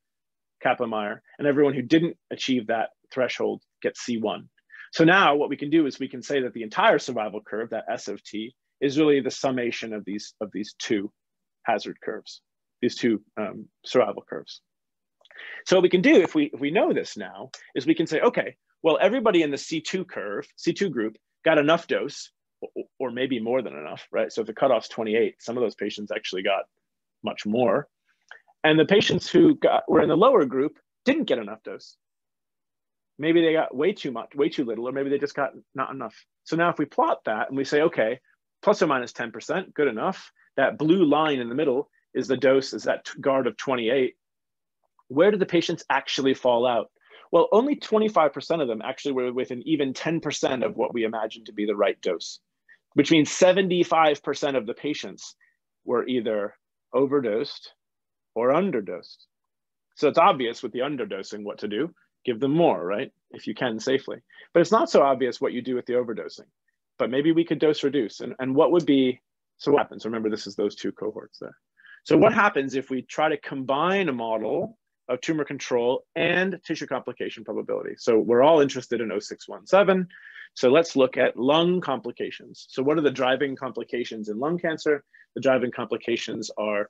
Kaplan-Meier, and everyone who didn't achieve that threshold gets C1. So now what we can do is we can say that the entire survival curve, that S of T, is really the summation of these, of these two hazard curves, these two um, survival curves. So what we can do if we, if we know this now is we can say, okay, well, everybody in the C2 curve, C2 group got enough dose or maybe more than enough, right? So if the cutoff's 28, some of those patients actually got much more. And the patients who got were in the lower group didn't get enough dose. Maybe they got way too much, way too little, or maybe they just got not enough. So now if we plot that and we say, okay, plus or minus 10%, good enough. That blue line in the middle is the dose, is that GARD of 28. Where do the patients actually fall out? Well, only 25% of them actually were within even 10% of what we imagined to be the right dose which means 75% of the patients were either overdosed or underdosed. So it's obvious with the underdosing what to do. Give them more, right? If you can safely. But it's not so obvious what you do with the overdosing. But maybe we could dose reduce. And, and what would be, so what happens? Remember, this is those two cohorts there. So what happens if we try to combine a model of tumor control and tissue complication probability? So we're all interested in 0617. So let's look at lung complications. So what are the driving complications in lung cancer? The driving complications are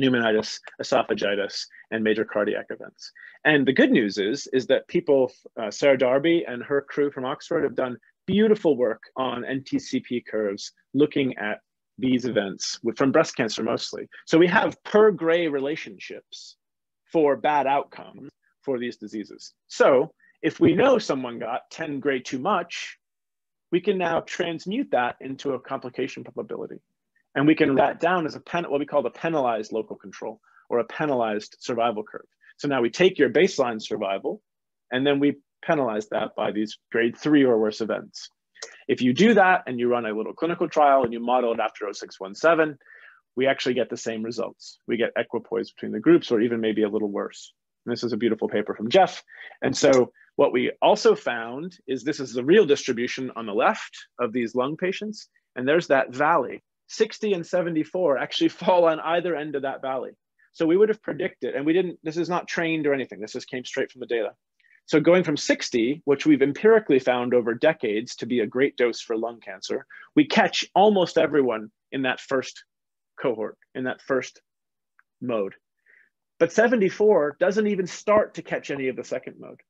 pneumonitis, esophagitis, and major cardiac events. And the good news is, is that people, uh, Sarah Darby and her crew from Oxford have done beautiful work on NTCP curves looking at these events with, from breast cancer mostly. So we have per gray relationships for bad outcomes for these diseases. So if we know someone got 10 gray too much, we can now transmute that into a complication probability. And we can write down as a pen, what we call the penalized local control or a penalized survival curve. So now we take your baseline survival and then we penalize that by these grade three or worse events. If you do that and you run a little clinical trial and you model it after 0617, we actually get the same results. We get equipoise between the groups or even maybe a little worse. And this is a beautiful paper from Jeff. And so what we also found is this is the real distribution on the left of these lung patients, and there's that valley. 60 and 74 actually fall on either end of that valley. So we would have predicted, and we didn't, this is not trained or anything, this just came straight from the data. So going from 60, which we've empirically found over decades to be a great dose for lung cancer, we catch almost everyone in that first cohort, in that first mode. But 74 doesn't even start to catch any of the second mode.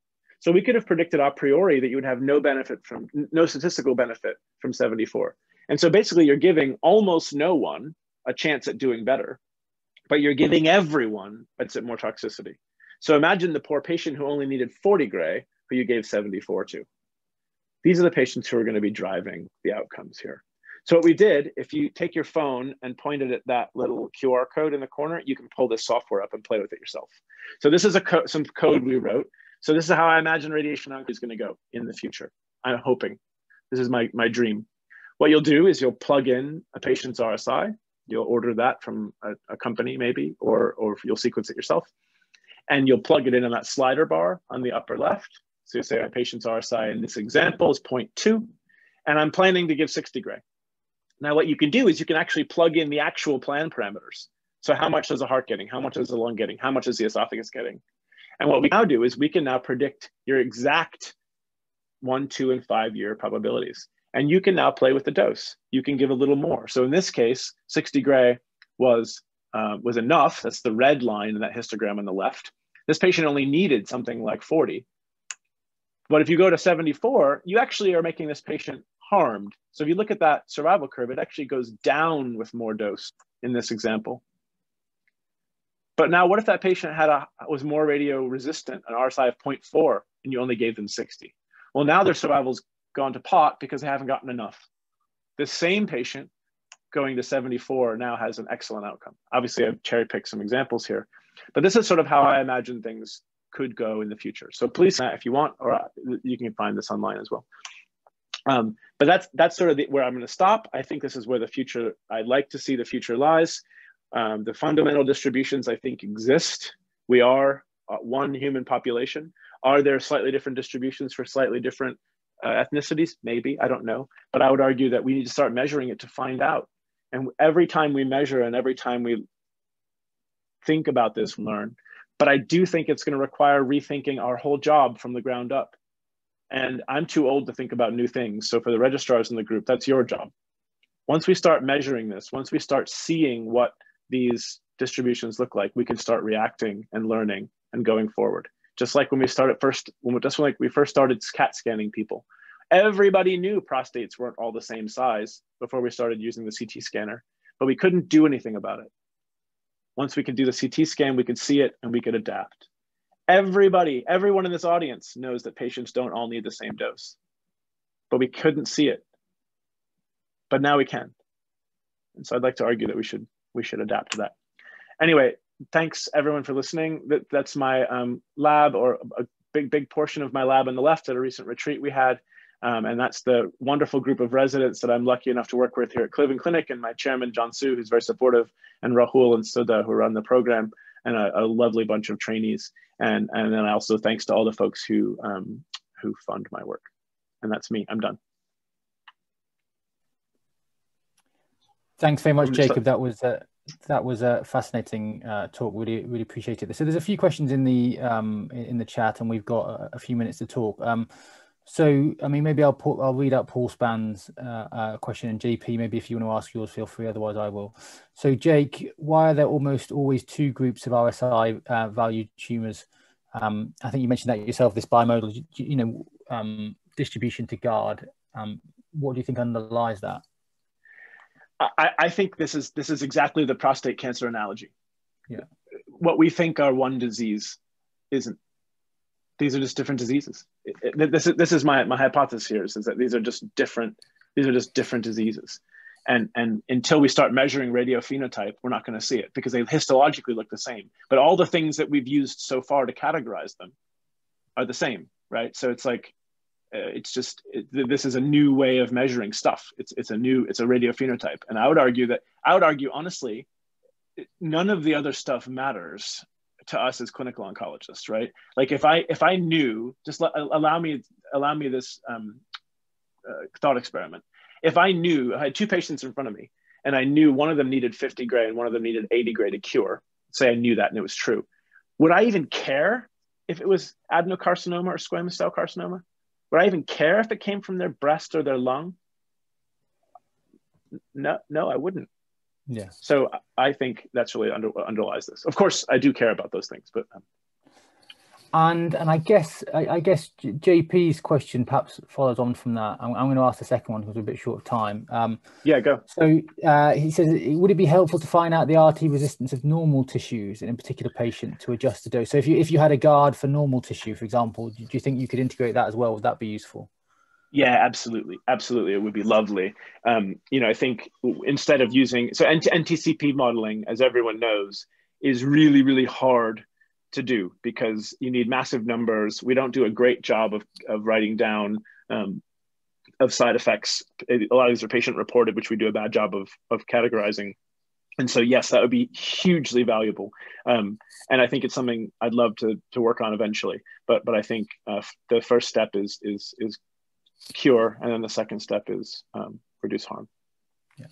So we could have predicted a priori that you would have no benefit from, no statistical benefit from 74. And so basically you're giving almost no one a chance at doing better, but you're giving everyone at more toxicity. So imagine the poor patient who only needed 40 gray, who you gave 74 to. These are the patients who are going to be driving the outcomes here. So what we did, if you take your phone and point it at that little QR code in the corner, you can pull this software up and play with it yourself. So this is a co some code we wrote. So this is how I imagine radiation oncology is going to go in the future. I'm hoping. This is my, my dream. What you'll do is you'll plug in a patient's RSI. You'll order that from a, a company maybe, or, or you'll sequence it yourself. And you'll plug it in on that slider bar on the upper left. So you say my patient's RSI in this example is 0.2, and I'm planning to give 60 gray. Now what you can do is you can actually plug in the actual plan parameters. So how much is the heart getting? How much is the lung getting? How much is the esophagus getting? And what we now do is we can now predict your exact one, two, and five year probabilities. And you can now play with the dose. You can give a little more. So in this case, 60 gray was, uh, was enough. That's the red line in that histogram on the left. This patient only needed something like 40. But if you go to 74, you actually are making this patient harmed. So if you look at that survival curve, it actually goes down with more dose in this example. But now what if that patient had a was more radio resistant, an RSI of 0.4, and you only gave them 60? Well, now their survival's gone to pot because they haven't gotten enough. The same patient going to 74 now has an excellent outcome. Obviously, I've cherry picked some examples here, but this is sort of how I imagine things could go in the future. So please, if you want, or you can find this online as well. Um, but that's that's sort of the, where I'm going to stop. I think this is where the future. I'd like to see the future lies. Um, the fundamental distributions I think exist. We are uh, one human population. Are there slightly different distributions for slightly different uh, ethnicities? Maybe I don't know, but I would argue that we need to start measuring it to find out. And every time we measure and every time we think about this, learn. But I do think it's going to require rethinking our whole job from the ground up. And I'm too old to think about new things. So for the registrars in the group, that's your job. Once we start measuring this, once we start seeing what these distributions look like, we can start reacting and learning and going forward. Just like when we started first, when just like we first started CAT scanning people, everybody knew prostates weren't all the same size before we started using the CT scanner, but we couldn't do anything about it. Once we could do the CT scan, we could see it and we could adapt. Everybody, everyone in this audience knows that patients don't all need the same dose, but we couldn't see it. But now we can. And so I'd like to argue that we should we should adapt to that. Anyway, thanks everyone for listening. That, that's my um, lab or a big, big portion of my lab on the left at a recent retreat we had. Um, and that's the wonderful group of residents that I'm lucky enough to work with here at Cleveland Clinic and my chairman, John Suh, who's very supportive, and Rahul and Sudha, who run the program, and a, a lovely bunch of trainees. And, and then also thanks to all the folks who, um, who fund my work. And that's me, I'm done. Thanks very much, Jacob. That was uh, that was a fascinating uh, talk. Really, really appreciate it. So there's a few questions in the um, in the chat, and we've got a, a few minutes to talk. Um, so, I mean, maybe I'll put, I'll read out Paul Span's uh, uh, question, and JP, maybe if you want to ask yours, feel free. Otherwise, I will. So, Jake, why are there almost always two groups of RSI uh, valued tumors? Um, I think you mentioned that yourself. This bimodal, you, you know, um, distribution to GARD. Um, what do you think underlies that? I, I think this is this is exactly the prostate cancer analogy. Yeah. What we think are one disease isn't these are just different diseases. It, it, this is this is my my hypothesis here is, that these are just different these are just different diseases, and and until we start measuring radiophenotype, we're not going to see it because they histologically look the same. But all the things that we've used so far to categorize them are the same, right? So it's like uh, it's just it, this is a new way of measuring stuff. It's it's a new it's a radiophenotype, and I would argue that I would argue honestly, none of the other stuff matters to us as clinical oncologists, right? Like if I if I knew, just let, allow me allow me this um, uh, thought experiment. If I knew I had two patients in front of me, and I knew one of them needed 50 gray and one of them needed 80 gray to cure. Say I knew that and it was true. Would I even care if it was adenocarcinoma or squamous cell carcinoma? Would I even care if it came from their breast or their lung? No, no, I wouldn't. Yeah. So I think that's really under, underlies this. Of course, I do care about those things, but. Um, and and I guess I, I, guess JP's question perhaps follows on from that. I'm, I'm going to ask the second one because we're a bit short of time. Um, yeah, go. So uh, he says, it would it be helpful to find out the RT resistance of normal tissues in a particular patient to adjust the dose? So if you if you had a GARD for normal tissue, for example, do you think you could integrate that as well? Would that be useful? Yeah, absolutely, absolutely. It would be lovely. Um, you know, I think instead of using so NTCP modeling, as everyone knows, is really really hard to do because you need massive numbers. We don't do a great job of of writing down um, of side effects. A lot of these are patient reported, which we do a bad job of of categorizing. And so, yes, that would be hugely valuable. Um, and I think it's something I'd love to to work on eventually. But but I think uh, the first step is is is cure, and then the second step is um, reduce harm. Yeah.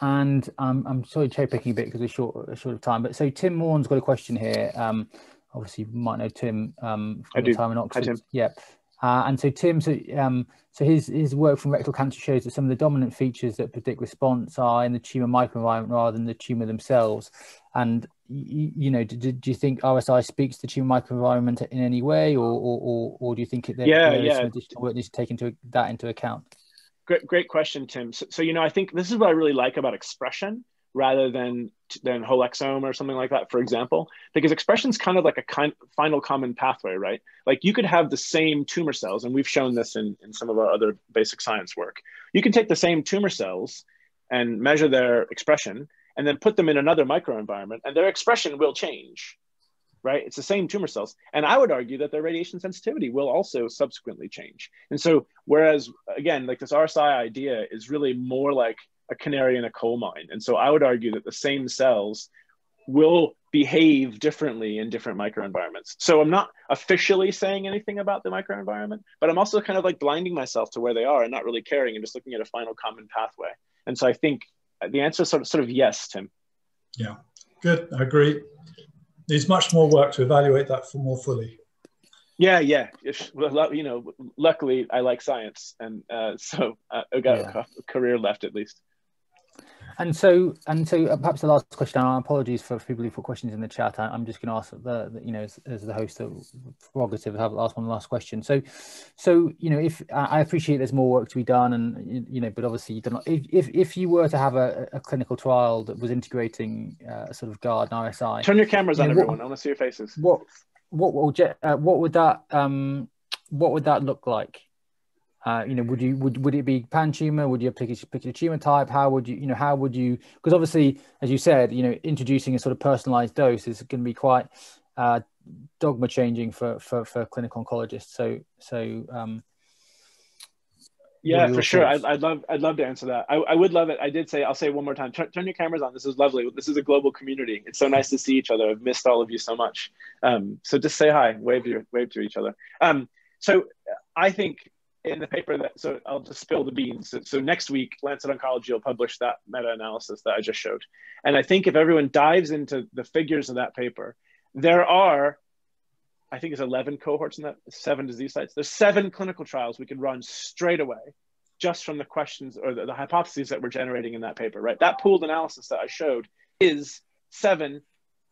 And um, I'm sorry, cherry picking a bit because we're short, short of time. But so Tim Maughan's got a question here. Um, obviously, you might know Tim um, from I do. time in Oxford. Hi, Tim. Yep. Uh, and so Tim, so um, so his his work from rectal cancer shows that some of the dominant features that predict response are in the tumor microenvironment rather than the tumor themselves. And you, you know, do, do you think RSI speaks to tumor microenvironment in any way, or or, or, or do you think that Yeah, there is yeah. some additional work needs to take into that into account? Great, great question, Tim. So, so, you know, I think this is what I really like about expression rather than than whole exome or something like that, for example, because expression is kind of like a kind final common pathway, right? Like you could have the same tumor cells, and we've shown this in, in some of our other basic science work. You can take the same tumor cells and measure their expression and then put them in another microenvironment, and their expression will change, right? It's the same tumor cells. And I would argue that their radiation sensitivity will also subsequently change. And so, whereas, again, like this RSI idea is really more like a canary in a coal mine. And so, I would argue that the same cells will behave differently in different microenvironments. So, I'm not officially saying anything about the microenvironment, but I'm also kind of like blinding myself to where they are and not really caring and just looking at a final common pathway. And so, I think the answer is sort of, sort of yes, Tim. Yeah, good. I agree. Needs much more work to evaluate that for more fully. Yeah, yeah. If, well, you know, luckily I like science, and uh, so uh, I got Yeah. a career left at least. And so, and so, uh, perhaps the last question. And apologies for people who put questions in the chat. I, I'm just going to ask the, the, you know, as, as the host, the prerogative, have last one last question. So, so you know, if I appreciate there's more work to be done, and you- you know, but obviously you don't. If if, if you were to have a, a clinical trial that was integrating uh, sort of GARD and RSI, Turn your cameras on, Yeah, what- everyone. I want to see your faces. what what ge- uh, what would that um what would that look like? Uh, you know, would you would would it be pan tumor? Would you pick a particular tumor type? How would you you know how would you? Because obviously, as you said, you know, introducing a sort of personalized dose is going to be quite uh, dogma changing for for for clinical oncologists. So so um, Yeah, for sure. I'd, I'd love, I'd love to answer that. I, I would love it. I did say, I'll say one more time. Turn, turn your cameras on. This is lovely. This is a global community. It's so nice to see each other. I've missed all of you so much. Um, so just say hi, wave to, wave to each other. Um, so I think in the paper that, so I'll just spill the beans. So, so next week, Lancet Oncology will publish that meta-analysis that I just showed. And I think if everyone dives into the figures of that paper, there are I think it's 11 cohorts in that, seven disease sites. There's seven clinical trials we could run straight away just from the questions or the, the hypotheses that we're generating in that paper, right? That pooled analysis that I showed is seven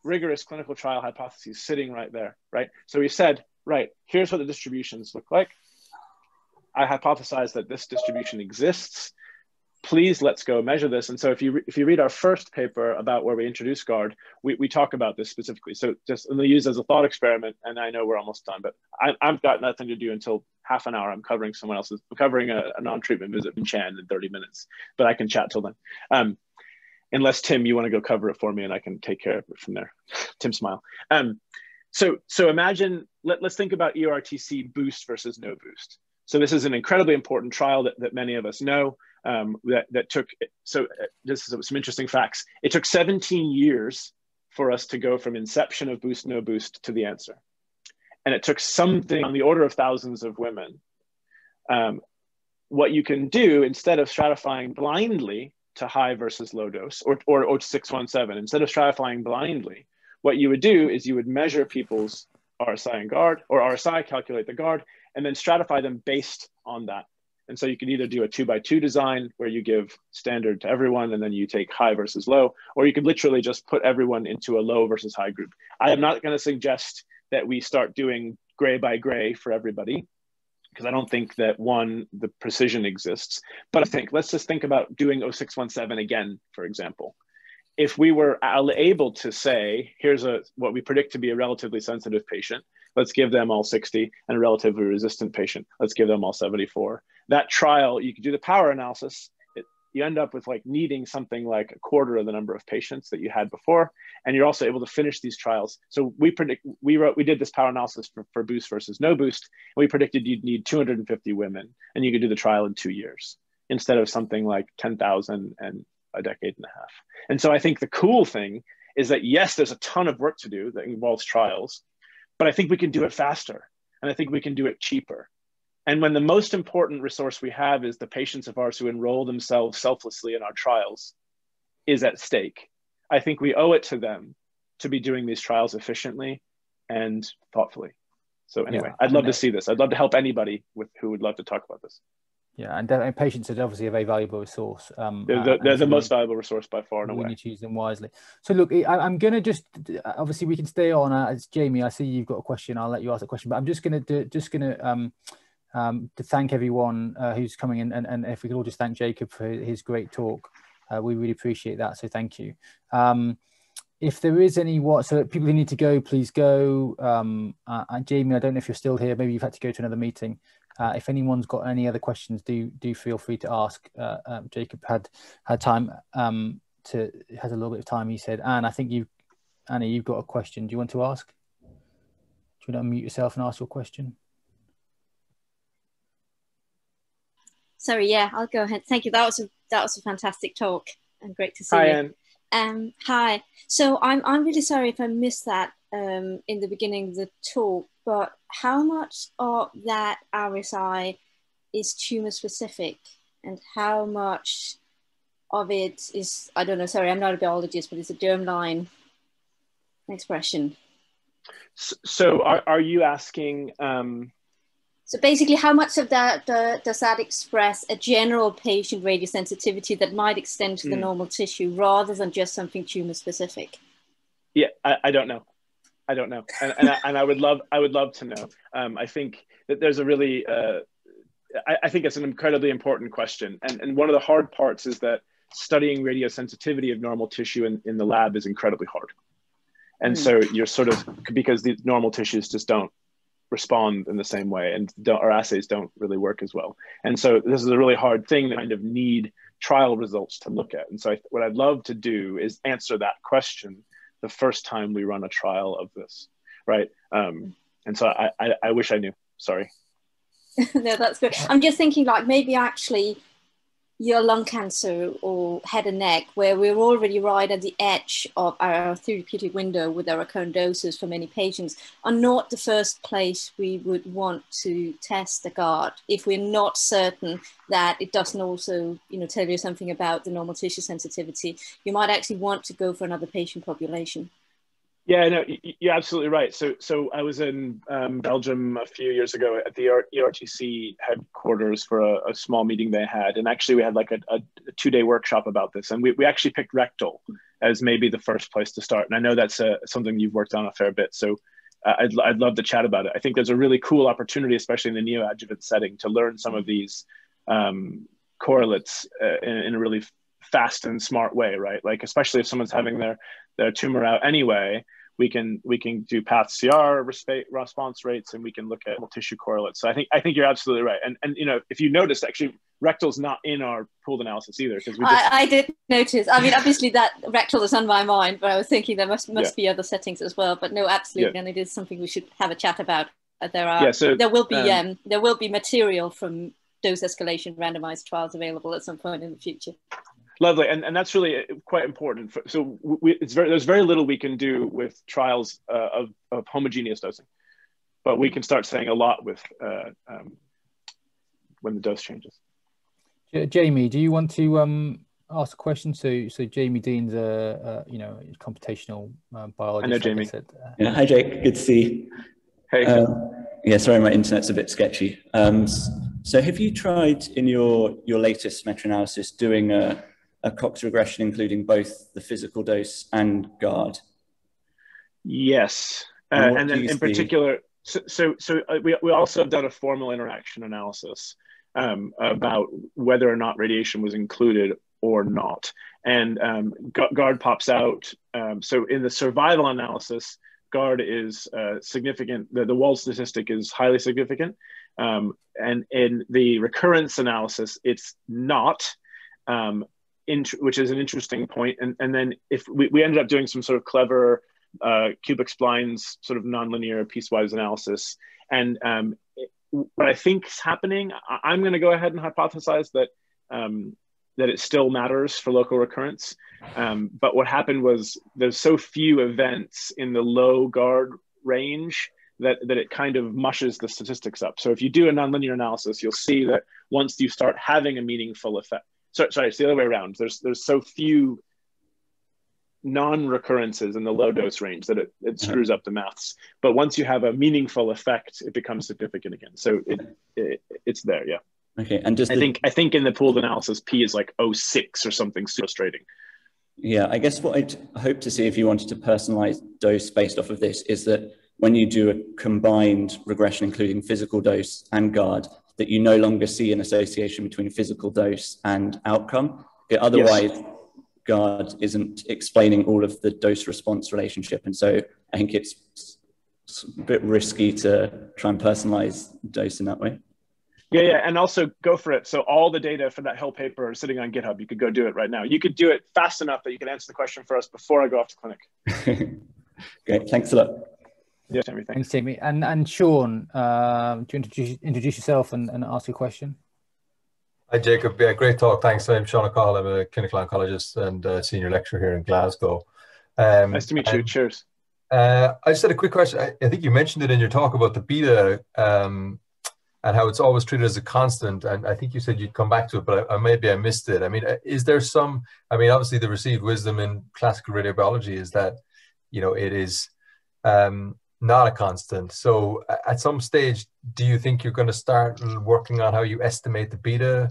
rigorous clinical trial hypotheses sitting right there, right? So we said, right, here's what the distributions look like. I hypothesize that this distribution exists. Please let's go measure this. And so if you if you read our first paper about where we introduce GARD, we, we talk about this specifically. So just let use as a thought experiment, and I know we're almost done, but I, I've got nothing to do until half an hour. I'm covering someone else's, covering a, a non-treatment visit in Chan in 30 minutes, but I can chat till then. Um, unless Tim, you want to go cover it for me, and I can take care of it from there. Tim, smile. Um, so so imagine let, let's think about EORTC boost versus no boost. So this is an incredibly important trial that, that many of us know um, that, that took, so uh, this is some interesting facts. It took 17 years for us to go from inception of boost, no boost to the answer. And it took something on the order of thousands of women. Um, what you can do instead of stratifying blindly to high versus low dose or, or, or 617, instead of stratifying blindly, what you would do is you would measure people's RSI and GARD or RSI, calculate the GARD, and then stratify them based on that. And so you can either do a two by two design where you give standard to everyone and then you take high versus low, or you could literally just put everyone into a low versus high group. I am not going to suggest that we start doing gray by gray for everybody because I don't think that one, the precision exists. But I think let's just think about doing 0617 again, for example. If we were able to say, here's a what we predict to be a relatively sensitive patient, let's give them all 60, and a relatively resistant patient, let's give them all 74. That trial, you could do the power analysis. It, you end up with like needing something like a quarter of the number of patients that you had before, and you're also able to finish these trials. So we predict we wrote we did this power analysis for, for boost versus no boost, and we predicted you'd need 250 women, and you could do the trial in two years instead of something like 10,000 and a decade and a half. And so I think the cool thing is that yes, there's a ton of work to do that involves trials, but I think we can do it faster and I think we can do it cheaper. And when the most important resource we have is the patients of ours who enroll themselves selflessly in our trials is at stake, I think we owe it to them to be doing these trials efficiently and thoughtfully. So anyway, yeah, I'd love to see this. I'd love to help anybody with who would love to talk about this. Yeah, and, and patients are obviously a very valuable resource. Um, they're the, they're the most valuable resource by far and away. We need to use them wisely. So look, I, am going to just obviously we can stay on. Uh, as Jamie, I see you've got a question. I'll let you ask a question, but I'm just going to just going to um, um, to thank everyone uh, who's coming in, and, and if we could all just thank Jacob for his great talk, uh, we really appreciate that. So thank you. Um, if there is any what so people who need to go, please go. Um, uh, Jamie, I don't know if you're still here. Maybe you've had to go to another meeting. Uh, if anyone's got any other questions, do do feel free to ask. Uh, um, Jacob had had time um, to has a little bit of time. He said, "Anne, I think you, Annie, you've got a question. Do you want to ask? Do you want to unmute yourself and ask your question?" Sorry, yeah, I'll go ahead. Thank you. That was a that was a fantastic talk and great to see hi, you. Anne. Um, hi. So I'm I'm really sorry if I missed that um, in the beginning of the talk but how much of that RSI is tumor specific and how much of it is, I don't know, sorry, I'm not a biologist, but it's a germline expression. So are, are you asking? Um... So basically, how much of that uh, does that express a general patient radiosensitivity that might extend to mm. the hmm. normal tissue rather than just something tumor specific? Yeah, I, I don't know. I don't know, and and I, and I would love I would love to know. Um, I think that there's a really uh, I, I, think it's an incredibly important question, and and one of the hard parts is that studying radiosensitivity of normal tissue in, in the lab is incredibly hard, and mm. so you're sort of because the normal tissues just don't respond in the same way, and our assays don't really work as well, and so this is a really hard thing that kind of need trial results to look at, and so I, what I'd love to do is answer that question the first time we run a trial of this, right? Um, and so I, I, I wish I knew. Sorry. no, that's good. I'm just thinking like maybe actually your lung cancer or head and neck, where we're already right at the edge of our therapeutic window with our current doses for many patients, are not the first place we would want to test the GARD if we're not certain that it doesn't also, you know, tell you something about the normal tissue sensitivity. You might actually want to go for another patient population. Yeah, no, you're absolutely right. So, so I was in um, Belgium a few years ago at the EORTC headquarters for a, a, small meeting they had, and actually we had like a, a, two-day workshop about this, and we, we actually picked rectal as maybe the first place to start. And I know that's a, uh, something you've worked on a fair bit, so uh, I'd I'd love to chat about it. I think there's a really cool opportunity, especially in the neoadjuvant setting, to learn some of these um, correlates uh, in, in a really fast and smart way, right? Like especially if someone's having their their tumor out anyway, we can we can do path CR response rates and we can look at tissue correlates. So I think I think you're absolutely right. And and you know if you notice actually rectal's not in our pooled analysis either because we. Just... I, I, did notice. I mean, obviously that rectal is on my mind, but I was thinking there must must yeah. be other settings as well. But no, absolutely, yeah. and it is something we should have a chat about. Uh, there are yeah, so, there will be um, um, there will be material from dose escalation randomized trials available at some point in the future. Lovely, and, and that's really uh, quite important. So we, it's very, there's very little we can do with trials uh, of, of homogeneous dosing, but we can start saying a lot with uh, um, when the dose changes. Jamie, do you want to um, ask a question? So, so Jamie Dean's a, a you know computational uh, biologist. I know Jamie. Said, uh, yeah, hi Jake, good to see you. Hey. Um, yeah, sorry, my internet's a bit sketchy. Um, so, have you tried in your your latest meta-analysis doing a a Cox regression including both the physical dose and GARD? Yes, uh, and, and then in particular, so so, so uh, we, we also have done a formal interaction analysis um, about whether or not radiation was included or not, and um, GARD pops out. Um, so in the survival analysis, GARD is uh, significant. The, the Wald statistic is highly significant. Um, and in the recurrence analysis, it's not, um, which is an interesting point. And, and then if we, we ended up doing some sort of clever uh, cubic splines, sort of nonlinear piecewise analysis. And um, it, what I think is happening, I, am going to go ahead and hypothesize that um, that it still matters for local recurrence. Um, but what happened was there's so few events in the low GARD range that, that it kind of mushes the statistics up. So if you do a nonlinear analysis, you'll see that once you start having a meaningful effect, sorry, sorry it's the other way around. There's, there's so few non-recurrences in the low dose range that it, it uh-huh. screws up the maths. But once you have a meaningful effect, it becomes significant again. So it, it it's there, yeah. Okay, and just I think I think in the pooled analysis, P is like 06 or something frustrating. Yeah, I guess what I'd hope to see if you wanted to personalize dose based off of this is that when you do a combined regression, including physical dose and GARD, that you no longer see an association between physical dose and outcome. Otherwise, yes. GARD isn't explaining all of the dose response relationship. And so I think it's a bit risky to try and personalize dose in that way. Yeah, yeah, and also go for it. So all the data for that Hill paper are sitting on GitHub. You could go do it right now. You could do it fast enough that you can answer the question for us before I go off to clinic. Great, thanks a lot. Yeah, Jamie, thanks. Thanks, Jamie. And and Sean, uh, do you introduce, introduce yourself and, and ask a question? Hi, Jacob. Yeah, great talk. Thanks. I'm Sean O'Cathail. I'm a clinical oncologist and a senior lecturer here in Glasgow. Um, nice to meet you. Cheers. Uh, I just had a quick question. I, I, think you mentioned it in your talk about the beta um, and how it's always treated as a constant. And I think you said you'd come back to it, but I, I, maybe I missed it. I mean, uh, is there some? I mean, obviously, the received wisdom in classical radiobiology is that you know it is um, not a constant. So, at some stage, do you think you're going to start working on how you estimate the beta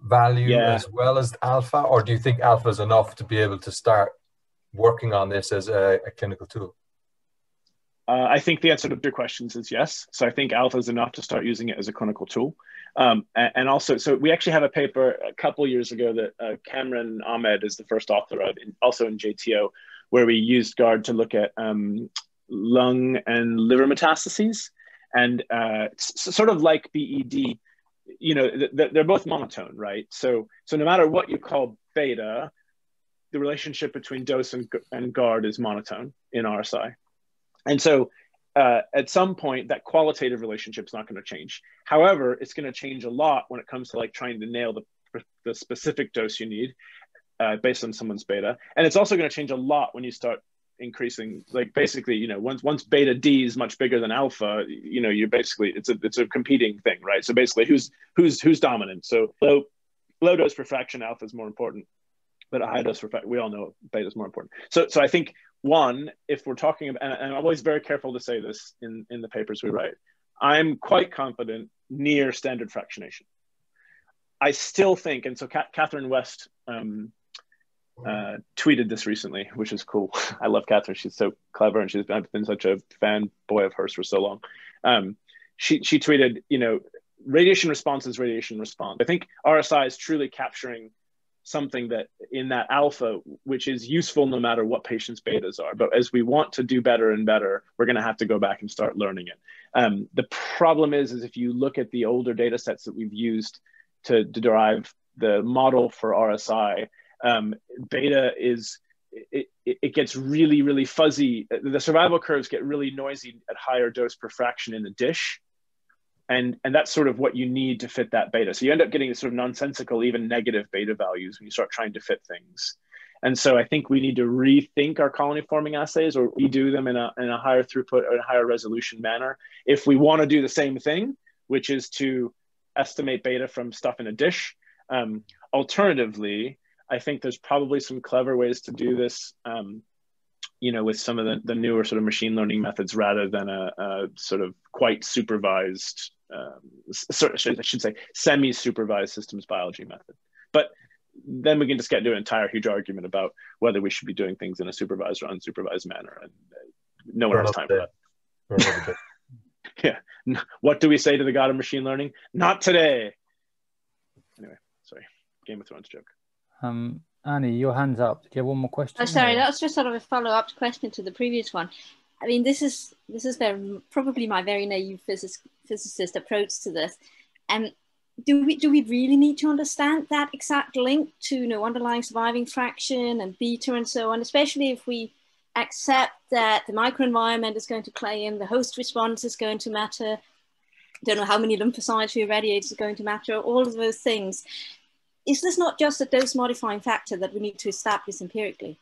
value yeah. as well as alpha, or do you think alpha is enough to be able to start working on this as a, a clinical tool? Uh, I think the answer to your questions is yes. So I think alpha is enough to start using it as a clinical tool. Um, and, and, also, so we actually have a paper a couple years ago that uh, Kamran Ahmed is the first author of, in, also in JTO, where we used GARD to look at um, lung and liver metastases. And uh, sort of like BED, you know, th- th- they're both monotone, right? So, so no matter what you call beta, the relationship between dose and, and GARD is monotone in RSI. And so uh, at some point, that qualitative relationship is not going to change. However, it's going to change a lot when it comes to like trying to nail the, the specific dose you need uh, based on someone's beta. And it's also going to change a lot when you start increasing like basically you know once once beta d is much bigger than alpha you know you're basically it's a it's a competing thing right? So basically who's who's who's dominant? So low low dose for fraction alpha is more important but a high dose for we all know beta is more important. So so i think one, if we're talking about, and I'm always very careful to say this in, in the papers we write, I'm quite confident near standard fractionation. I still think, and so Catharine West um, uh, tweeted this recently, which is cool. I love Catherine; she's so clever, and she's I've been such a fanboy of hers for so long. Um, she she tweeted, you know, radiation response is radiation response. I think RSI is truly capturing something that in that alpha, which is useful no matter what patient's betas are. But as we want to do better and better, we're going to have to go back and start learning it. Um, the problem is, is if you look at the older data sets that we've used to, to derive the model for RSI, um, beta is it, it, gets really, really fuzzy. The survival curves get really noisy at higher dose per fraction in the dish. And and that's sort of what you need to fit that beta. So you end up getting sort of nonsensical even negative beta values when you start trying to fit things. And so i think we need to rethink our colony forming assays or redo them in a, in a higher throughput or a higher resolution manner. If we want to do the same thing which is to estimate beta from stuff in a dish um, alternatively i think there's probably some clever ways to do this um, you know, with some of the, the newer sort of machine learning methods rather than a, a sort of quite supervised, um, sort of, I should say, semi-supervised systems biology method. But then we can just get into an entire huge argument about whether we should be doing things in a supervised or unsupervised manner, and uh, no one has time for that. yeah. What do we say to the god of machine learning? Not today. Anyway, sorry. Game of Thrones joke. Um, Annie, your hand's up. Do you have one more question? Oh, sorry, that's just sort of a follow-up question to the previous one. I mean, this is this is very, probably my very naive physics, physicist approach to this. And do we do we really need to understand that exact link to you know underlying surviving fraction and beta and so on, especially if we accept that the microenvironment is going to play in, the host response is going to matter. Don't know how many lymphocytes we irradiate is going to matter. All of those things. Is this not just a dose modifying factor that we need to establish empirically?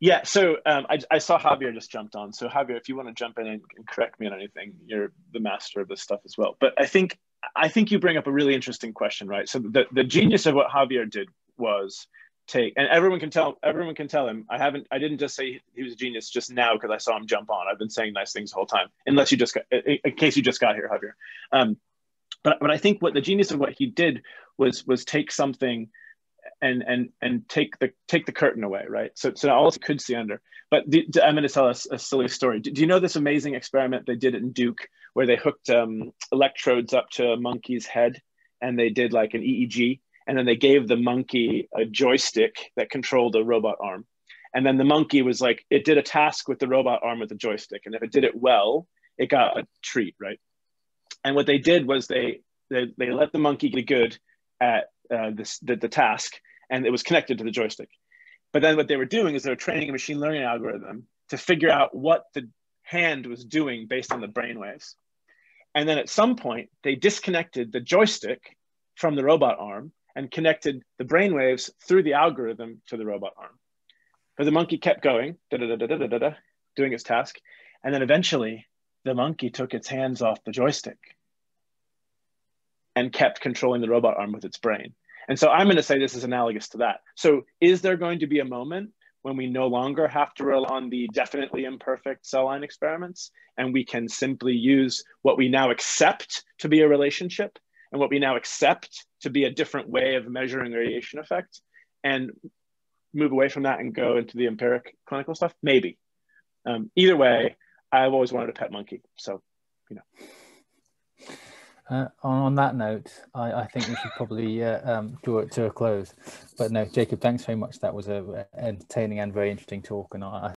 Yeah, so um, I, I, saw Javier just jumped on. So Javier, if you want to jump in and, and correct me on anything, you're the master of this stuff as well. But I think I think you bring up a really interesting question, right? So the, the genius of what Javier did was take, and everyone can tell everyone can tell him. I haven't, I didn't just say he was a genius just now because I saw him jump on. I've been saying nice things the whole time, unless you just got, in case you just got here, Javier. Um, but but I think what the genius of what he did was was take something and and and take the take the curtain away, right? So so all could see under. But the, I'm going to tell us a, a, silly story. Do, do, you know this amazing experiment they did in Duke where they hooked um, electrodes up to a monkey's head and they did like an EEG and then they gave the monkey a joystick that controlled a robot arm. And then the monkey was like, it did a task with the robot arm with the joystick, and if it did it well, it got a treat, right? And what they did was they they, they let the monkey get good at uh, this the, the task, and it was connected to the joystick. But then what they were doing is they were training a machine learning algorithm to figure out what the hand was doing based on the brain waves. And then at some point, they disconnected the joystick from the robot arm and connected the brain waves through the algorithm to the robot arm. But the monkey kept going, da, da, da, doing its task. And then eventually, the monkey took its hands off the joystick and kept controlling the robot arm with its brain. And so I'm going to say this is analogous to that. So is there going to be a moment when we no longer have to rely on the definitely imperfect cell line experiments and we can simply use what we now accept to be a relationship and what we now accept to be a different way of measuring radiation effect and move away from that and go into the empiric clinical stuff? Maybe. Um, either way, I've always wanted a pet monkey. So, you know. Uh, on that note, I, I, think we should probably uh, um, draw it to a close. But no, Jacob, thanks very much. That was a entertaining and very interesting talk, and I,